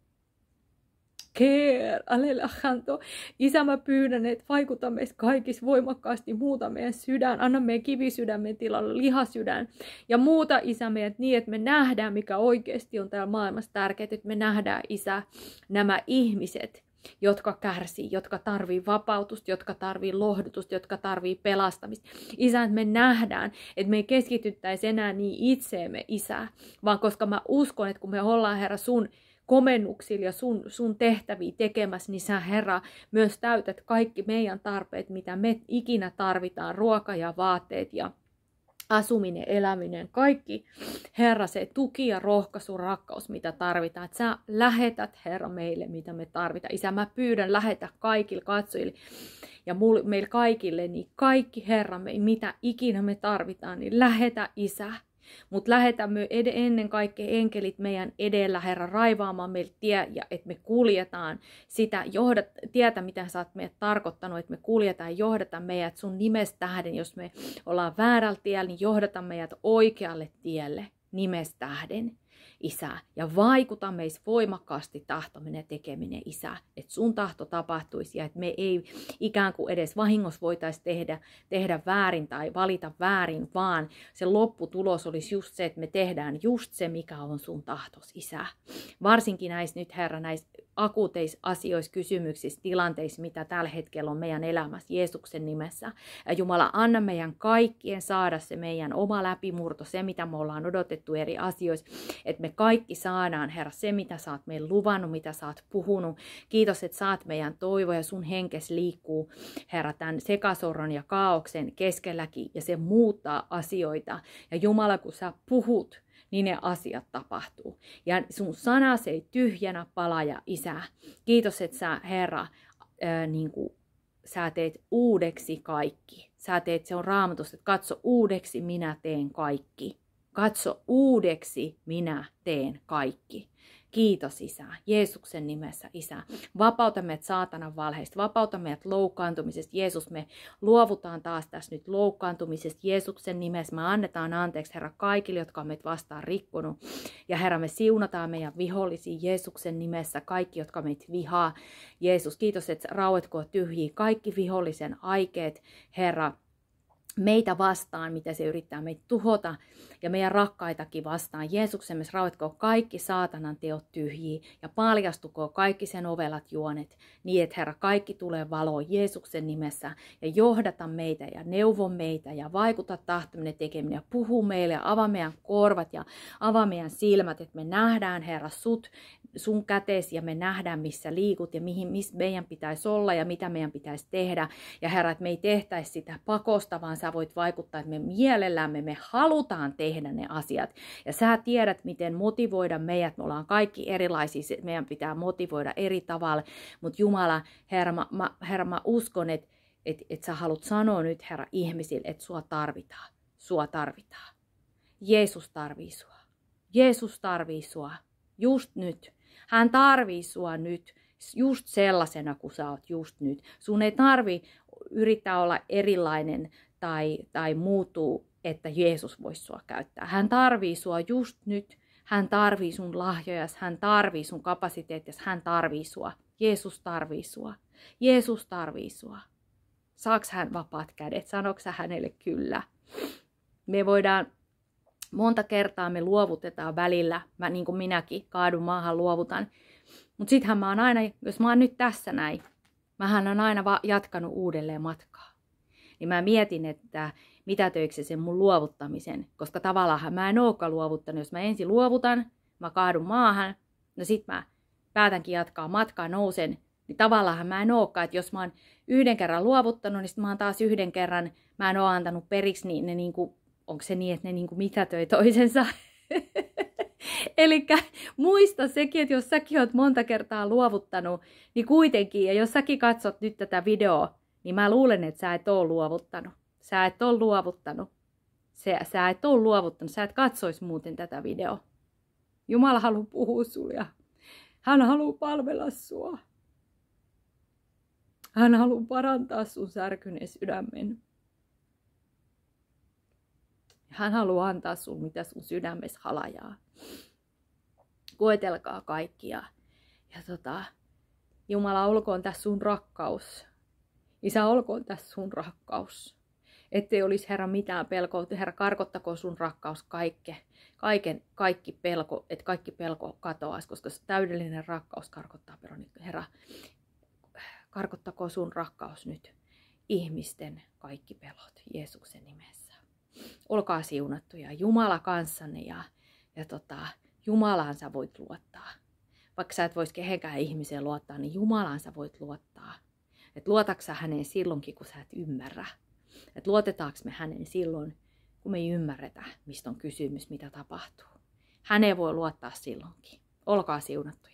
S1: Keer, alelahanto. Isä, mä pyydän, että vaikuta meissä kaikissa voimakkaasti, muuta meidän sydän, anna meidän kivisydämen tilalle lihasydän ja muuta Isä meidät niin, että me nähdään, mikä oikeasti on täällä maailmassa tärkeää, että me nähdään Isä nämä ihmiset, jotka kärsii, jotka tarvii vapautusta, jotka tarvii lohdutusta, jotka tarvii pelastamista. Isä, että me nähdään, että me ei keskityttäisi enää niin itseemme, Isä, vaan koska mä uskon, että kun me ollaan, Herra, sun komennuksilla ja sun, sun tehtäviä tekemässä, niin sä Herra myös täytät kaikki meidän tarpeet, mitä me ikinä tarvitaan, ruoka ja vaatteet ja asuminen, eläminen, kaikki, Herra, se tuki ja rohkaisu, rakkaus, mitä tarvitaan. Että sä lähetät, Herra, meille, mitä me tarvitaan. Isä, mä pyydän, lähetä kaikille katsojille ja meille kaikille, niin kaikki, Herra, mitä ikinä me tarvitaan, niin lähetä, Isä. Mutta lähetämme ed- ennen kaikkea enkelit meidän edellä, Herra, raivaamaan meille tie, ja että me kuljetaan sitä, johdat, tietä, mitä sä oot meidät tarkoittanut, että me kuljetaan ja johdata meidät sun nimestä tähden. Jos me ollaan väärällä tiellä, niin johdata meidät oikealle tielle nimestä tähden. Isä, ja vaikuta meissä voimakkaasti tahtominen tekeminen, Isä, että sun tahto tapahtuisi ja että me ei ikään kuin edes vahingossa voitaisiin tehdä, tehdä väärin tai valita väärin, vaan se lopputulos olisi just se, että me tehdään just se, mikä on sun tahtos, Isä. Varsinkin näissä nyt, Herra, näissä akuuteissa asioissa, kysymyksissä, tilanteissa, mitä tällä hetkellä on meidän elämässä Jeesuksen nimessä. Ja Jumala, anna meidän kaikkien saada se meidän oma läpimurto, se mitä me ollaan odotettu eri asioissa, että me kaikki saadaan, Herra, se mitä sä oot meille luvannut, mitä sä oot puhunut. Kiitos, että saat meidän toivo ja sun henkes liikkuu, Herra, tämän sekasorron ja kaauksen keskelläkin ja se muuttaa asioita. Ja Jumala, kun sä puhut, niin ne asiat tapahtuu. Ja sun sana se ei tyhjänä palaja, Isä. Kiitos, että sä, Herra, ää, niin kuin, sä teet uudeksi kaikki. Sä teet, se on raamatusta, että katso uudeksi minä teen kaikki. Katso uudeksi minä teen kaikki. Kiitos Isä, Jeesuksen nimessä Isä. Vapauta meidät saatanan valheista, vapauta meidät loukkaantumisesta. Jeesus, me luovutaan taas tässä nyt loukkaantumisesta Jeesuksen nimessä. Me annetaan anteeksi Herra kaikille, jotka on meitä vastaan rikkonut. Ja Herra, me siunataan meidän vihollisia Jeesuksen nimessä, kaikki, jotka meitä vihaa. Jeesus, kiitos, että rauetko tyhjiä kaikki vihollisen aikeet, Herra, meitä vastaan, mitä se yrittää meitä tuhota, ja meidän rakkaitakin vastaan. Jeesuksen myös rauhatko kaikki saatanan teot tyhjiä, ja paljastuko kaikki sen ovelat juonet, niin että Herra, kaikki tulee valoon Jeesuksen nimessä, ja johdata meitä, ja neuvo meitä, ja vaikuta tahtominen tekeminen, ja puhu meille, ja avaa meidän korvat, ja avaa meidän silmät, että me nähdään, Herra, sut, sun käteesi, ja me nähdään, missä liikut, ja mihin, missä meidän pitäisi olla, ja mitä meidän pitäisi tehdä, ja Herra, että me ei tehtäisi sitä pakosta, vaan sä voit vaikuttaa, että me mielellämme, me halutaan tehdä ne asiat. Ja sä tiedät, miten motivoida meidät. Me ollaan kaikki erilaisia, meidän pitää motivoida eri tavalla. Mutta Jumala, Herra, mä, Herra, mä uskon, että et, et sä haluat sanoa nyt, Herra, ihmisille, että sua tarvitaan. sua tarvitaan. Jeesus tarvii sua. Jeesus tarvii sua. Just nyt. Hän tarvii sua nyt. Just sellaisena kuin sä oot just nyt. Sun ei tarvi yrittää olla erilainen tai, tai muuttuu, että Jeesus voisi sua käyttää. Hän tarvii sua just nyt. Hän tarvii sun lahjojas, hän tarvii sun kapasiteettias, hän tarvii sua. Jeesus tarvii sua. Jeesus tarvii sua. Saaks hän vapaat kädet? Sanoksa hänelle kyllä? Me voidaan monta kertaa me luovutetaan välillä, mä, niin kuin minäkin kaadun maahan luovutan. Mutta sittenhän mä oon aina, jos mä oon nyt tässä näin, mähän on aina va- jatkanut uudelleen matkaa. Niin mä mietin, että mitä töiksi sen mun luovuttamisen, koska tavallaan mä en olekaan luovuttanut. Jos mä ensin luovutan, mä kaadun maahan, no sit mä päätänkin jatkaa matkaa, nousen, niin tavallaan mä en olekaan, että jos mä oon yhden kerran luovuttanut, niin sit mä oon taas yhden kerran, mä en ole antanut periksi, niin ne niinku, onko se niin, että ne niinku mitätöi toisensa? Eli muista sekin, että jos säkin oot monta kertaa luovuttanut, niin kuitenkin, ja jos säkin katsot nyt tätä videoa, niin mä luulen, että sä et ole luovuttanut. Sä et ole luovuttanut. Sä, sä et ole luovuttanut. Sä et katsois muuten tätä videoa. Jumala haluaa puhua sulle. Hän haluaa palvella sua. Hän haluaa parantaa sun särkyneen sydämen. Hän haluaa antaa sun, mitä sun sydämessä halajaa. Koetelkaa kaikkia. Ja tota, Jumala olkoon tässä sun rakkaus. Isä olkoon tässä sun rakkaus. Ettei olisi Herra mitään pelkoa. Herra, karkottako sun rakkaus kaikke, kaiken, kaikki pelko, että kaikki pelko katoaisi, koska täydellinen rakkaus karkottaa peroni. Herra, karkottako sun rakkaus nyt ihmisten kaikki pelot Jeesuksen nimessä. Olkaa siunattuja Jumala kanssanne ja, ja tota, Jumalaan sä voit luottaa. Vaikka sä et vois kehenkään ihmiseen luottaa, niin Jumalaan sä voit luottaa. Että luotaksä häneen silloinkin, kun sä et ymmärrä. Että luotetaanko me hänen silloin, kun me ei ymmärretä, mistä on kysymys, mitä tapahtuu. Häneen voi luottaa silloinkin. Olkaa siunattuja.